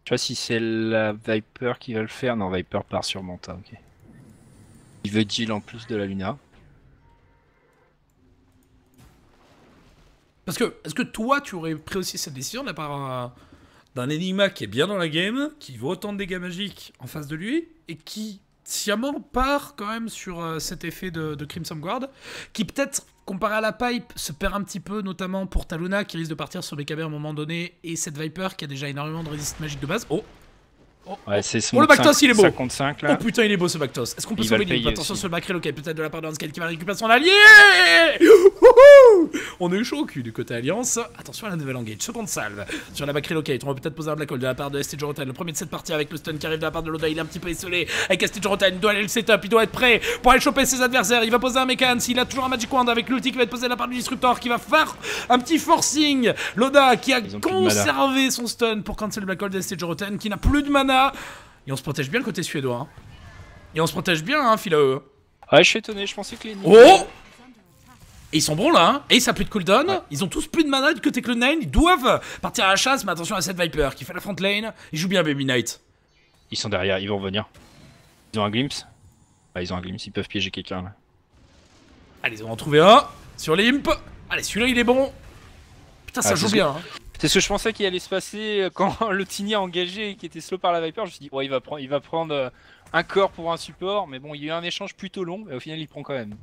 Speaker 2: Tu vois si c'est la Viper qui va le faire. Non, Viper part sur Manta, ok. Il veut deal en plus de la Luna.
Speaker 1: Parce que, est-ce que toi, tu aurais pris aussi cette décision de la part euh, d'un Enigma qui est bien dans la game, qui vaut autant de dégâts magiques en face de lui, et qui sciemment part quand même sur euh, cet effet de, de Crimson Guard, qui peut-être, comparé à la pipe, se perd un petit peu, notamment pour Taluna, qui risque de partir sur BKB à un moment donné, et cette Viper qui a déjà énormément de résiste magique de base. Oh Oh,
Speaker 2: Ouais,
Speaker 1: oh.
Speaker 2: c'est
Speaker 1: Oh, le Bactos, il est beau
Speaker 2: 55 là.
Speaker 1: Oh putain, il est beau ce Bactos. Est-ce qu'on peut
Speaker 2: Il
Speaker 1: sauver
Speaker 2: le
Speaker 1: l'île
Speaker 2: payer
Speaker 1: Attention
Speaker 2: aussi.
Speaker 1: sur le Macrel, ok, peut-être de la part de Hanskel qui va récupérer son allié On est chaud au cul du côté Alliance. Attention à la nouvelle engage. Seconde salve sur la Macrel, ok. On va peut-être poser un Black Hole de la part de ST Jorotan. Le premier de cette partie avec le stun qui arrive de la part de Loda. Il est un petit peu isolé avec ST Jorotan. Il doit aller le setup. Il doit être prêt pour aller choper ses adversaires. Il va poser un Mekan. Il a toujours un Magic Wand avec l'ulti qui va être posé de la part du Disruptor qui va faire un petit forcing. Loda qui a conservé son stun pour cancel le Black Hole de ST Jorotan qui n'a plus de mana. Et on se protège bien le côté suédois. hein. Et on se protège bien, hein, Philae.
Speaker 2: Ouais, je suis étonné, je pensais que les
Speaker 1: Oh Et ils sont bons là, hein Et ça a plus de cooldown. Ils ont tous plus de mana côté Cloud 9. Ils doivent partir à la chasse, mais attention à cette Viper qui fait la front lane. Il joue bien Baby Knight.
Speaker 2: Ils sont derrière, ils vont revenir. Ils ont un glimpse Ah, ils ont un glimpse, ils peuvent piéger quelqu'un là.
Speaker 1: Allez, ils vont en trouver un sur l'imp. Allez, celui-là il est bon. Putain, ça
Speaker 2: Ah,
Speaker 1: joue bien. hein.
Speaker 2: C'est ce que je pensais qu'il allait se passer euh, quand le Tiny a engagé et qui était slow par la Viper. Je me suis dit, ouais, il va prendre, il va prendre euh, un corps pour un support, mais bon, il y a eu un échange plutôt long, mais au final, il prend quand même.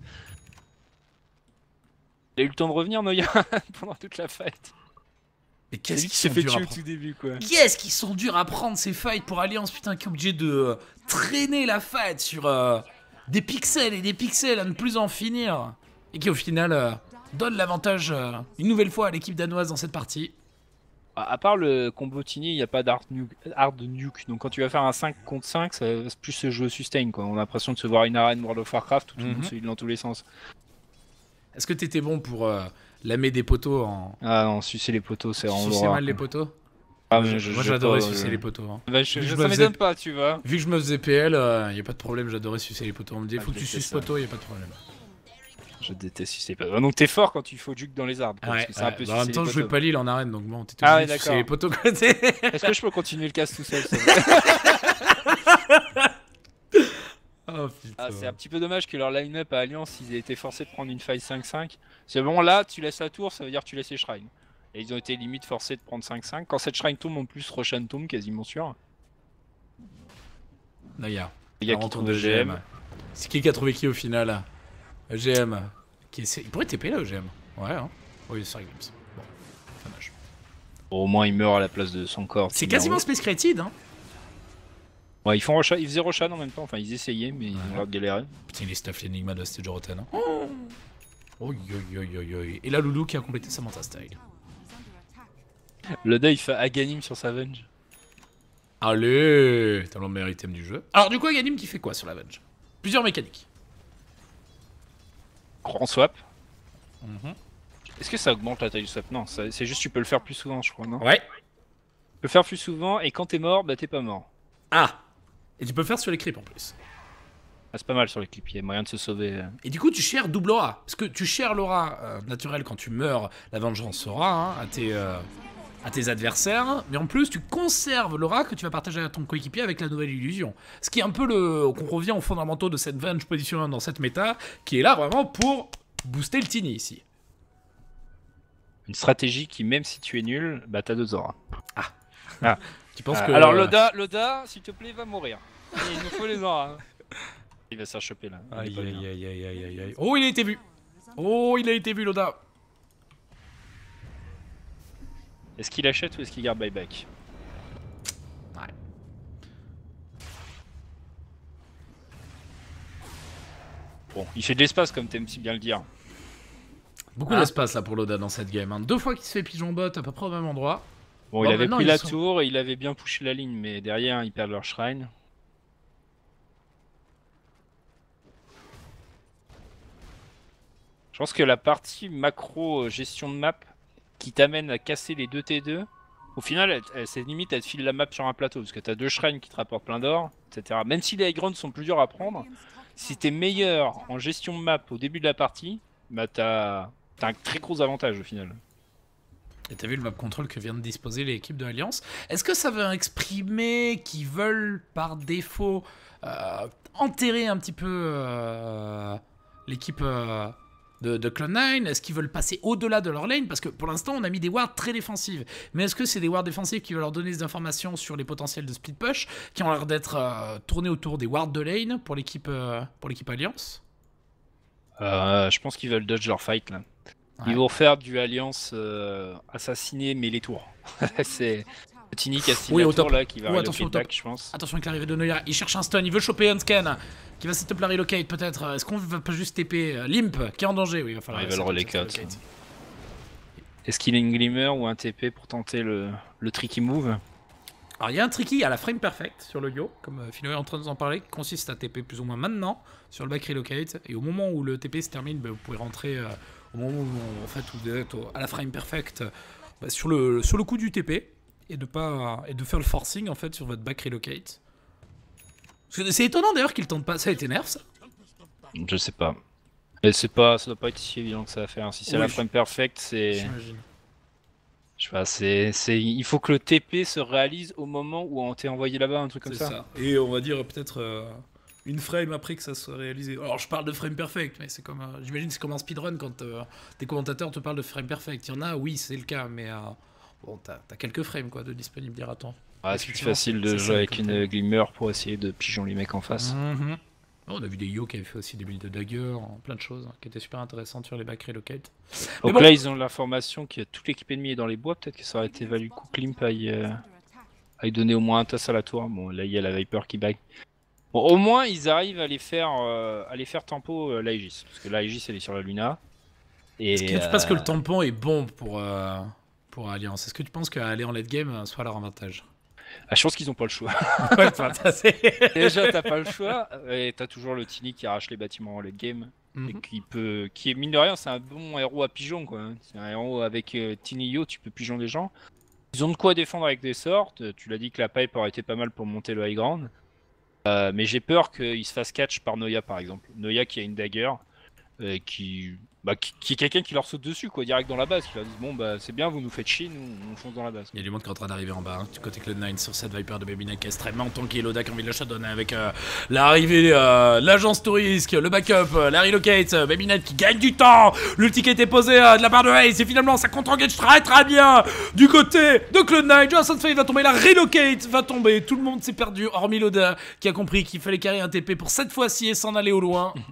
Speaker 2: Il a eu le temps de revenir, Noya, pendant toute la fight.
Speaker 1: Mais qu'est-ce
Speaker 2: qui s'est
Speaker 1: sont
Speaker 2: fait
Speaker 1: durs à
Speaker 2: tuer au
Speaker 1: prendre.
Speaker 2: tout début, quoi.
Speaker 1: Qu'est-ce qu'ils sont durs à prendre ces fights pour Alliance, putain, qui est obligé de euh, traîner la fight sur euh, des pixels et des pixels à ne plus en finir. Et qui au final euh, donne l'avantage euh, une nouvelle fois à l'équipe danoise dans cette partie.
Speaker 2: À à part le combo Tiny, il n'y a pas d'hard nuke, hard nuke. Donc quand tu vas faire un 5 contre 5, ça va plus se jouer au sustain, quoi. On a l'impression de se voir une arène World of Warcraft où tout le monde
Speaker 1: Mhm.
Speaker 2: se dans tous les sens.
Speaker 1: Est-ce que t'étais bon pour euh, lamer des poteaux en.
Speaker 2: Ah non, sucer les poteaux, c'est vraiment
Speaker 1: Sucer mal les poteaux?
Speaker 2: Ah, mais je-
Speaker 1: Moi j'adorais sucer
Speaker 2: euh,
Speaker 1: les poteaux. hein.
Speaker 2: Bah, je-
Speaker 1: je
Speaker 2: ça
Speaker 1: me
Speaker 2: m'étonne
Speaker 1: faisais-
Speaker 2: pas, tu vois.
Speaker 1: Vu que je me faisais PL, euh, y a pas de problème, j'adorais sucer les poteaux. On me dit
Speaker 2: Ah,
Speaker 1: faut que tu suces poteau, y a pas de problème.
Speaker 2: Je déteste sucer les poteaux. Ah, Donc t'es fort quand tu faut juke dans les arbres. quoi, parce que c'est un peu
Speaker 1: Bah, en même temps, je jouais pas l'île en arène donc bon, t'étais
Speaker 2: Ah
Speaker 1: obligé
Speaker 2: ouais,
Speaker 1: de sucer les poteaux côté.
Speaker 2: Est-ce que je peux continuer le casse tout seul ça va
Speaker 1: oh putain.
Speaker 2: Ah, C'est un petit peu dommage que leur line-up à Alliance, ils aient été forcés de prendre une faille 5-5. C'est bon, là, tu laisses la tour, ça veut dire que tu laisses les shrines. Et ils ont été limite forcés de prendre 5-5. Quand cette shrine tombe, en plus, Roshan tombe quasiment sûr.
Speaker 1: Naya.
Speaker 2: Les gars
Speaker 1: La
Speaker 2: qui trouvent
Speaker 1: de
Speaker 2: GM.
Speaker 1: C'est qui qui a trouvé qui au final là? EGM. Qui essaie- Il pourrait TP là, EGM. Ouais, hein. Oui, c'est. Bon, dommage.
Speaker 2: Bon, au moins, il meurt à la place de son corps.
Speaker 1: C'est quasiment. Space Created, hein.
Speaker 2: Ouais, ils, font ils faisaient Roshan en même temps. Enfin, ils essayaient, mais ils ont l'air de galérer.
Speaker 1: Putain, il est stuff l'Enigma de Stage Rotten. Hein. Oh oi, oi. Et là, Loulou qui a complété sa Manta Style.
Speaker 2: Le il fait Aganim sur Savage.
Speaker 1: Allez T'as le meilleur item du jeu. Alors, du coup, Aganim qui fait quoi sur la Venge? Plusieurs mécaniques.
Speaker 2: Grand swap.
Speaker 1: Mhm.
Speaker 2: Est-ce que ça augmente la taille du swap? Non, c'est juste tu peux le faire plus souvent, je crois, non?
Speaker 1: Ouais.
Speaker 2: Tu peux le faire plus souvent et quand t'es mort, bah t'es pas mort.
Speaker 1: Ah Et tu peux le faire sur les creeps en plus.
Speaker 2: Ah, c'est pas mal sur les clips, il y a moyen de se sauver. euh.
Speaker 1: Et du coup, tu shares double aura. Parce que tu shares l'aura euh, naturelle quand tu meurs, la vengeance aura hein, à, tes, euh, à tes adversaires. Mais en plus, tu conserves l'aura que tu vas partager à ton coéquipier avec la nouvelle illusion. Ce qui est un peu le. qu'on revient aux fondamentaux de cette venge position dans cette méta, qui est là vraiment pour booster le Tiny ici.
Speaker 2: Une stratégie qui, même si tu es nul, bah t'as deux auras.
Speaker 1: Tu penses
Speaker 2: Ah,
Speaker 1: que.
Speaker 2: Alors Loda, Loda, s'il te plaît, va mourir. Il nous faut les auras. Il va se faire choper là.
Speaker 1: Aïe aïe aïe aïe aïe aïe aïe. Oh, il a été vu Oh, il a été vu, Loda
Speaker 2: Est-ce qu'il achète ou est-ce qu'il garde buyback?
Speaker 1: Ouais.
Speaker 2: Bon, il fait de l'espace comme t'aimes si bien le dire.
Speaker 1: Beaucoup
Speaker 2: Ah.
Speaker 1: d'espace là pour Loda dans cette game. hein. Deux fois qu'il se fait pigeon bot à peu près au même endroit.
Speaker 2: Bon,
Speaker 1: Bon,
Speaker 2: il avait pris la
Speaker 1: sont-
Speaker 2: tour, il avait bien poussé la ligne, mais derrière ils perdent leur shrine. Je pense que la partie macro euh, gestion de map qui t'amène à casser les deux T2, au final, c'est limite elle te file la map sur un plateau parce que t'as deux shrines qui te rapportent plein d'or, etc. Même si les high ground sont plus durs à prendre, si t'es meilleur en gestion de map au début de la partie, bah t'as t'as un très gros avantage au final.
Speaker 1: Et t'as vu le map control que vient de disposer l'équipe de l'Alliance Est-ce que ça veut exprimer qu'ils veulent par défaut euh, enterrer un petit peu euh, l'équipe euh, de, de Cloud9 Est-ce qu'ils veulent passer au-delà de leur lane? Parce que pour l'instant, on a mis des wards très défensives. Mais est-ce que c'est des wards défensifs qui veulent leur donner des informations sur les potentiels de split push qui ont l'air d'être tournés autour des wards de lane pour l'équipe Alliance?
Speaker 2: Je pense qu'ils veulent dodge leur fight là.
Speaker 1: Ouais.
Speaker 2: Ils vont faire du alliance euh, assassiné mais les tours. c'est Tini qui a
Speaker 1: Oui, au
Speaker 2: tour
Speaker 1: top.
Speaker 2: là qui va relocate
Speaker 1: attention, au top.
Speaker 2: je pense.
Speaker 1: Attention avec l'arrivée de Neuer, il cherche un stun, il veut choper un scan qui va setup la relocate peut-être. Est-ce qu'on va pas juste TP euh, Limp qui est en danger? Oui, il va falloir.
Speaker 2: Ouais, il va le relocate. Est-ce qu'il a une glimmer ou un TP pour tenter le, le tricky move?
Speaker 1: Alors il y a un tricky à la frame perfect sur le Yo, comme euh, Philo est en train de nous en parler, qui consiste à TP plus ou moins maintenant sur le back relocate. Et au moment où le TP se termine, bah, vous pouvez rentrer euh, au moment où en fait où vous êtes à la frame perfect bah, sur, le, sur le coup du TP et de pas et de faire le forcing en fait sur votre back relocate. C'est étonnant d'ailleurs qu'il tente pas. Ça a été nerf ça
Speaker 2: Je sais pas. Mais c'est pas, ça doit pas être si évident que ça à faire. Si c'est
Speaker 1: Oui,
Speaker 2: la frame perfect, c'est.
Speaker 1: J'imagine.
Speaker 2: Je sais pas, c'est, il faut que le TP se réalise au moment où on t'est envoyé là-bas, un truc comme ça.
Speaker 1: ça. Et on va dire peut-être euh, une frame après que ça soit réalisé. Alors je parle de frame perfect, mais c'est comme, euh, j'imagine c'est comme un speedrun quand euh, tes commentateurs te parlent de frame perfect. Il y en a, oui, c'est le cas, mais euh, bon, t'as as quelques frames quoi de disponibles dira-t-on.
Speaker 2: Ah, c'est facile de jouer avec une glimmer pour essayer de pigeon les mecs en face.
Speaker 1: Mhm. Oh, on a vu des Yo qui avaient fait aussi des builds de dagger, plein de choses hein, qui étaient super intéressantes sur les back relocate. Mais
Speaker 2: Donc
Speaker 1: bon.
Speaker 2: là, ils ont l'information que toute l'équipe ennemie est dans les bois. Peut-être que ça aurait été valu coup Klimp euh, y donner au moins un tasse à la tour. Bon, là, il y a la Viper qui bague. Bon, au moins, ils arrivent à les faire, euh, à les faire tempo euh, l'Aegis. Parce que l'Aegis, elle est sur la Luna. Et,
Speaker 1: Est-ce que tu penses que
Speaker 2: euh,
Speaker 1: le tampon est bon pour, euh, pour Alliance? Est-ce que tu penses qu'aller en late game euh, soit leur avantage?
Speaker 2: Ah, je pense qu'ils ont pas le choix.
Speaker 1: Ouais,
Speaker 2: Déjà, t'as pas le choix. Et t'as toujours le Tini qui arrache les bâtiments en late game. et
Speaker 1: Mhm.
Speaker 2: qui peut, qui est mine de rien, c'est un bon héros à pigeon quoi. C'est un héros avec euh, Tiny Yo, tu peux pigeon les gens. Ils ont de quoi défendre avec des sorts. Euh, Tu l'as dit que la pipe aurait été pas mal pour monter le high ground. Euh, mais j'ai peur qu'il se fasse catch par Noya par exemple. Noya qui a une dagger, euh, qui, bah, qui, qui est quelqu'un qui leur saute dessus quoi, direct dans la base. Qui leur dit bon bah c'est bien, vous nous faites chier, nous on fonce dans la base.
Speaker 1: Il y a du monde qui est en train d'arriver en bas, hein, du côté Cloud9 sur cette Viper de Baby Neck extrêmement tanky. Loda qui a envie de le shotgunner avec euh, l'arrivée, euh, l'agence touriste, le backup, euh, la relocate, euh, Baby Neck qui gagne du temps. L'ulti qui a été posé euh, de la part de Ace et finalement ça contre-engage très très bien du côté de Cloud9. Jonathan Faye va tomber, la relocate va tomber. Tout le monde s'est perdu, hormis Loda qui a compris qu'il fallait carrer un TP pour cette fois-ci et s'en aller au loin.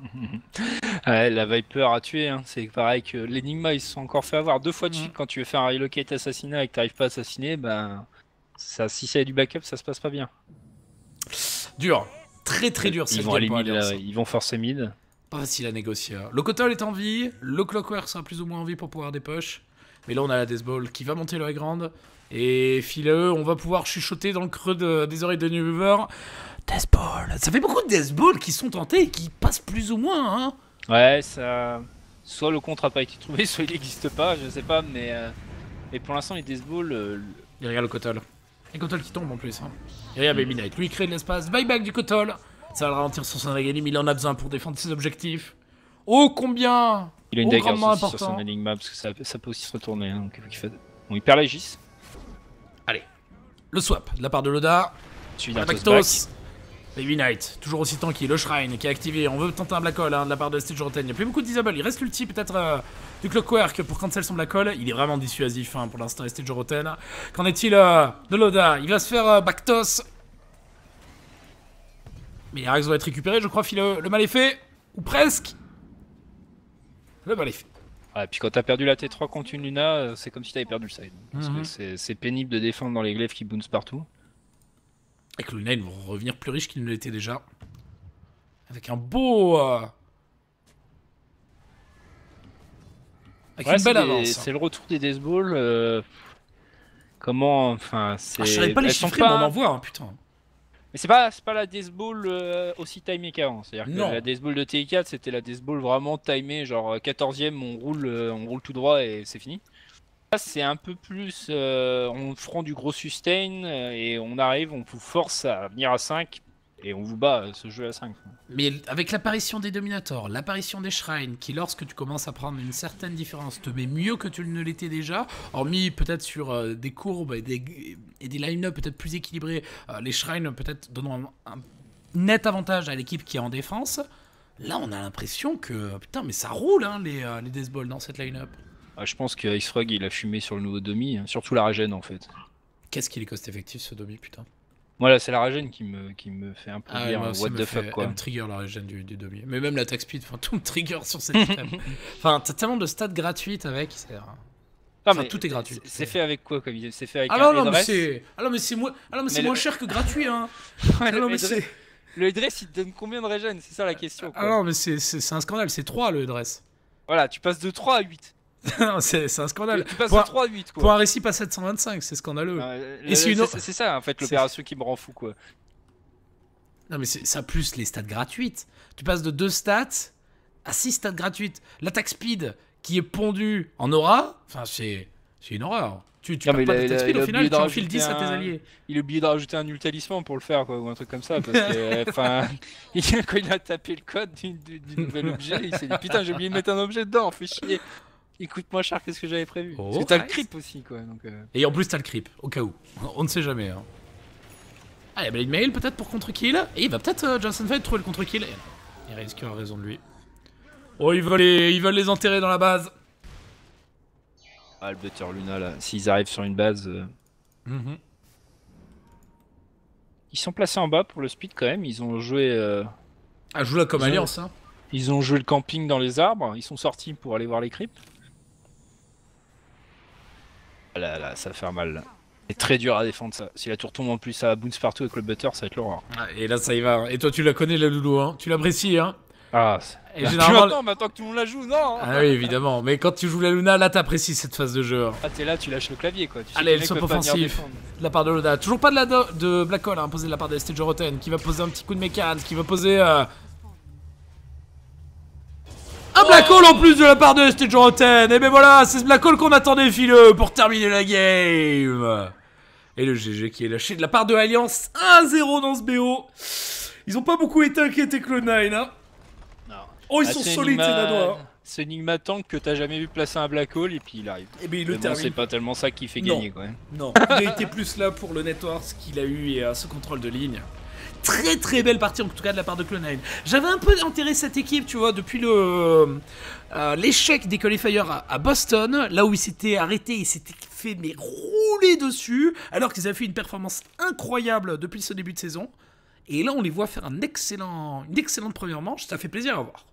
Speaker 2: Ouais, la Viper a tué, hein. C'est pareil que l'Enigma ils se sont encore fait avoir deux fois de suite quand tu veux faire un relocate assassinat et que t'arrives pas à assassiner, ben ça, si c'est du backup ça se passe pas bien.
Speaker 1: Dur. Très très dur
Speaker 2: ils vont aller mid, là, ils vont forcer mid.
Speaker 1: Pas facile à négocier. hein. Le Kotol est en vie, le Clockwork sera plus ou moins en vie pour pouvoir des push. Mais là, on a la Deathball qui va monter le high ground. Et fileux, on va pouvoir chuchoter dans le creux de- des oreilles de New Weaver. Deathball Ça fait beaucoup de Deathball qui sont tentés et qui passent plus ou moins. Hein.
Speaker 2: Ouais, ça. Soit le contre a pas été trouvé, soit il n'existe pas, je sais pas, mais. euh, Mais pour l'instant, les Deathball, euh,
Speaker 1: Il regarde le Kotol. Et Kotol qui tombe en plus. Hein. Il regarde Baby Knight. Lui, il crée de l'espace. Buyback du Kotol. Ça va le ralentir sur son Agalim. Il en a besoin pour défendre ses objectifs. Oh, combien
Speaker 2: il a une
Speaker 1: Oh,
Speaker 2: dagger aussi sur son Enigma, parce que ça, ça peut aussi se retourner. hein, donc il faut qu'il fasse- Bon, il perd l'Aegis,
Speaker 1: Le swap de la part de Loda.
Speaker 2: d'un tossback.
Speaker 1: Baby Knight, toujours aussi tanky, le Shrine qui est activé, on veut tenter un Black Hole hein, de la part de Stage Rotten. Il n'y a plus beaucoup de disable, il reste l'ulti peut-être euh, du Clockwork pour cancel son Black Hole. Il est vraiment dissuasif hein, pour l'instant, Stage Rotten. Qu'en est-il euh, de Loda? Il va se faire euh, Bactos. Mais les Rax vont être récupérés, je crois, le, le mal est fait. Ou presque. Le mal est fait.
Speaker 2: Ouais, puis quand t'as perdu la T3 contre une Luna, c'est comme si t'avais perdu le side. Parce
Speaker 1: Mhm.
Speaker 2: que c'est- pénible de défendre dans les glaives qui bouncent partout.
Speaker 1: Et que Luna, ils vont revenir plus riches qu'ils ne l'étaient déjà. Avec un beau. euh, Avec
Speaker 2: Ouais,
Speaker 1: une belle avance.
Speaker 2: C'est le retour des Deathball. euh, Comment. Enfin, c'est.
Speaker 1: Ah, je savais pas les chiffrer, mais on en voit, hein, putain.
Speaker 2: Mais c'est pas, pas la Deathball euh, aussi timée qu'avant. C'est-à-dire que la Deathball de TI4, c'était la Deathball vraiment timée, genre 14ème, on roule, on roule tout droit et c'est fini. C'est un peu plus. euh, on prend du gros sustain euh, et on arrive, on vous force à venir à 5 et on vous bat euh, ce jeu à 5.
Speaker 1: Mais avec l'apparition des Dominators, l'apparition des Shrines, qui lorsque tu commences à prendre une certaine différence, te met mieux que tu ne l'étais déjà, hormis peut-être sur des courbes et des, et des line-up peut-être plus équilibrés, les Shrines peut-être donnant un, net avantage à l'équipe qui est en défense. Là, on a l'impression que putain, mais ça roule hein, les euh, les Death Ball dans cette line-up.
Speaker 2: Ah, je pense que Ice Frog il a fumé sur le nouveau Domi, hein, surtout la régène en fait.
Speaker 1: Qu'est-ce qu'il est cost effectif ce Domi putain.
Speaker 2: Voilà, c'est la régène qui me, qui me fait un peu
Speaker 1: Ah,
Speaker 2: dire euh,
Speaker 1: aussi,
Speaker 2: what
Speaker 1: me
Speaker 2: the
Speaker 1: fait-
Speaker 2: fuck quoi.
Speaker 1: Elle me trigger la régène du, du Domi. Mais même l'attaque speed, enfin tout me trigger sur cette item. Enfin, t'as tellement de stats gratuites avec. c'est-
Speaker 2: Ah,
Speaker 1: enfin,
Speaker 2: mais
Speaker 1: tout est gratuit.
Speaker 2: c'est- fait avec quoi comme idée C'est fait avec
Speaker 1: Ah
Speaker 2: un
Speaker 1: non, mais
Speaker 2: headdress
Speaker 1: c'est. Ah non, mais c'est moins, ah mais c'est
Speaker 2: Mais le-
Speaker 1: moins cher que gratuit, hein.
Speaker 2: Ouais,
Speaker 1: Ah non, mais
Speaker 2: headdress-
Speaker 1: c'est.
Speaker 2: Le headdress il te donne combien de régène C'est ça la question. quoi.
Speaker 1: Ah non, mais c'est un scandale, c'est 3 le dress.
Speaker 2: Voilà, tu passes de 3 à 8.
Speaker 1: C'est un scandale.
Speaker 2: Tu passes
Speaker 1: Pour
Speaker 2: de
Speaker 1: un-
Speaker 2: 3 à 8 quoi.
Speaker 1: Pour un récit pas 725, c'est scandaleux.
Speaker 2: Euh,
Speaker 1: Et c'est autre-
Speaker 2: ça en fait l'opération qui me rend fou quoi.
Speaker 1: Non, mais c'est ça plus les stats gratuites. Tu passes de 2 stats à 6 stats gratuites. L'attaque speed qui est pondue en aura, enfin, c'est une horreur. Tu, tu
Speaker 2: Non,
Speaker 1: perds pas
Speaker 2: a-
Speaker 1: speed au final,
Speaker 2: oublié
Speaker 1: tu
Speaker 2: de
Speaker 1: enfiles
Speaker 2: rajouter
Speaker 1: 10 à tes
Speaker 2: un-
Speaker 1: alliés.
Speaker 2: Il a oublié de rajouter un nul talisman pour le faire quoi ou un truc comme ça parce que enfin il- quand il a tapé le code du nouvel objet il s'est dit putain j'ai oublié de mettre un objet dedans fais chier. Il coûte moins cher que ce que j'avais prévu.
Speaker 1: Oh,
Speaker 2: Parce que t'as le creep aussi quoi donc. euh,
Speaker 1: Et en plus, t'as le creep, au cas où. On ne sait jamais. Hein. Ah, il y a Blade Mail peut-être pour contre-kill. Et il va peut-être, euh, Johnson Fate, trouver le contre-kill. Et Il risque avoir raison de lui. Oh, ils veulent les, ils veulent les enterrer dans la base.
Speaker 2: Ah le Butter Luna là s'ils arrivent sur une base. euh,
Speaker 1: Mhm.
Speaker 2: Ils sont placés en bas pour le speed quand même ils ont joué. euh,
Speaker 1: Ah, joue là comme
Speaker 2: Ils ont-
Speaker 1: alliance. Hein.
Speaker 2: Ils ont joué le camping dans les arbres, ils sont sortis pour aller voir les creeps. Ah Là, là, ça va faire mal. là. C'est très dur à défendre ça. Si la tour tombe en plus à bounce partout avec le butter, ça va être l'horreur.
Speaker 1: Ah, et là, ça y va. Et toi, tu la connais, la loulou. Hein? Tu l'apprécies. Hein?
Speaker 2: Ah,
Speaker 1: Et
Speaker 2: Bah,
Speaker 1: généralement.
Speaker 2: maintenant que tout le monde la joue, non
Speaker 1: Ah oui, évidemment. Mais quand tu joues la Luna, là, t'apprécies cette phase de jeu. hein.
Speaker 2: Ah, t'es là, tu lâches le clavier quoi. Tu sais
Speaker 1: Allez,
Speaker 2: que
Speaker 1: le
Speaker 2: les
Speaker 1: swap
Speaker 2: mecs peuvent pas venir
Speaker 1: offensif.
Speaker 2: défendre.
Speaker 1: De la part de Luna. Toujours pas de la do- de Black Hole, hein, posé de la part de ST Joroten, qui va poser un petit coup de mécane, qui va poser. euh, Un Black Hole en plus de la part de ST Joroten. Et ben voilà, c'est ce Black Hole qu'on attendait, fileux, pour terminer la game. Et le GG qui est lâché de la part de Alliance 1-0 dans ce BO. Ils ont pas beaucoup été inquiétés que le 9, hein.
Speaker 2: Non.
Speaker 1: Oh, ils
Speaker 2: Ah,
Speaker 1: sont solides, ces Danois.
Speaker 2: C'est Enigma Tank que t'as jamais vu placer un black hole et puis il arrive.
Speaker 1: Et ben il le termine.
Speaker 2: c'est pas tellement ça qui fait
Speaker 1: Non.
Speaker 2: gagner quoi.
Speaker 1: Non, il a été plus là pour le network qu'il a eu et euh, ce contrôle de ligne. Très très belle partie en tout cas de la part de Clone9. J'avais un peu enterré cette équipe, tu vois, depuis le euh, l'échec des qualifiers à, Boston, là où ils s'étaient arrêtés, ils s'étaient fait mais rouler dessus, alors qu'ils avaient fait une performance incroyable depuis ce début de saison. Et là, on les voit faire une excellente première manche. Ça fait plaisir à voir.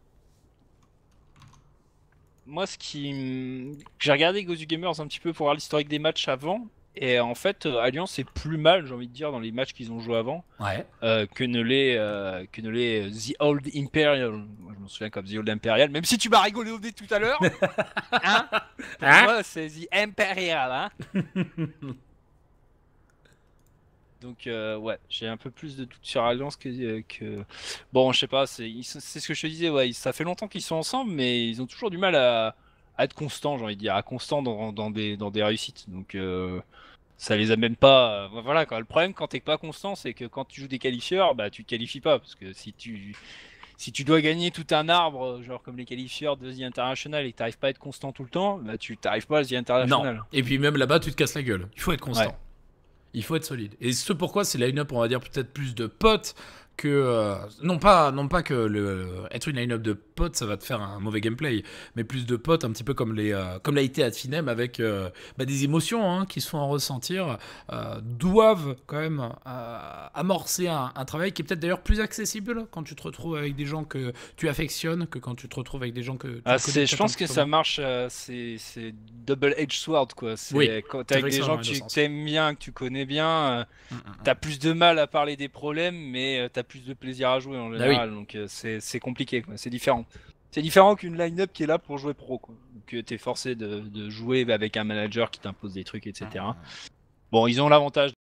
Speaker 2: Moi, ce qui. J'ai regardé Gozu Gamers un petit peu pour voir l'historique des matchs avant. Et en fait, euh, Alliance est plus mal, j'ai envie de dire, dans les matchs qu'ils ont joué avant,
Speaker 1: Ouais.
Speaker 2: euh, que ne l'est euh, que ne euh, The Old Imperial. Moi, je m'en souviens comme The Old Imperial, même si tu m'as rigolé au nez tout à l'heure. hein
Speaker 1: Hein
Speaker 2: moi, c'est The Imperial. Hein Donc, euh, ouais, j'ai un peu plus de doute sur Alliance que. que... Bon, je sais pas, c'est ce que je te disais, ouais, ça fait longtemps qu'ils sont ensemble, mais ils ont toujours du mal à, à être constants, j'ai envie de dire, à constant dans, dans, des, dans des réussites. Donc, euh, ça les amène pas. euh, voilà, quoi. Le problème quand t'es pas constant, c'est que quand tu joues des qualifieurs, bah tu te qualifies pas, parce que si tu. Si tu dois gagner tout un arbre, genre comme les qualifieurs de The International, et que t'arrives pas à être constant tout le temps, bah tu t'arrives pas à The
Speaker 1: Non.
Speaker 2: International.
Speaker 1: Et puis même là-bas, tu te casses la gueule. Il faut être constant.
Speaker 2: Ouais.
Speaker 1: Il faut être solide. Et ce pourquoi c'est line-up, on va dire peut-être plus de potes que euh, non pas non pas que le être une line-up de potes ça va te faire un mauvais gameplay, mais plus de potes un petit peu comme les euh, comme l'a été Adfinem avec euh, bah, des émotions hein, qui se font en ressentir doivent quand même amorcer un, un travail qui est peut-être d'ailleurs plus accessible quand tu te retrouves avec des gens que tu affectionnes que quand tu te retrouves avec des gens que tu
Speaker 2: Ah,
Speaker 1: connais
Speaker 2: c'est, je pense que ça marche, c'est, c'est double edge sword quoi. C'est
Speaker 1: Oui,
Speaker 2: quand t'es avec des gens que tu t'aimes bien, que tu connais bien.
Speaker 1: Mm, mm, mm.
Speaker 2: t'as plus de mal à parler des problèmes, mais euh, t'as plus de plaisir à jouer en
Speaker 1: Bah oui.
Speaker 2: général. Donc euh, c'est, compliqué. C'est différent. C'est différent qu'une line-up qui est là pour jouer pro, quoi. Que t'es forcé de, de jouer avec un manager qui t'impose des trucs, etc. Bon, ils ont l'avantage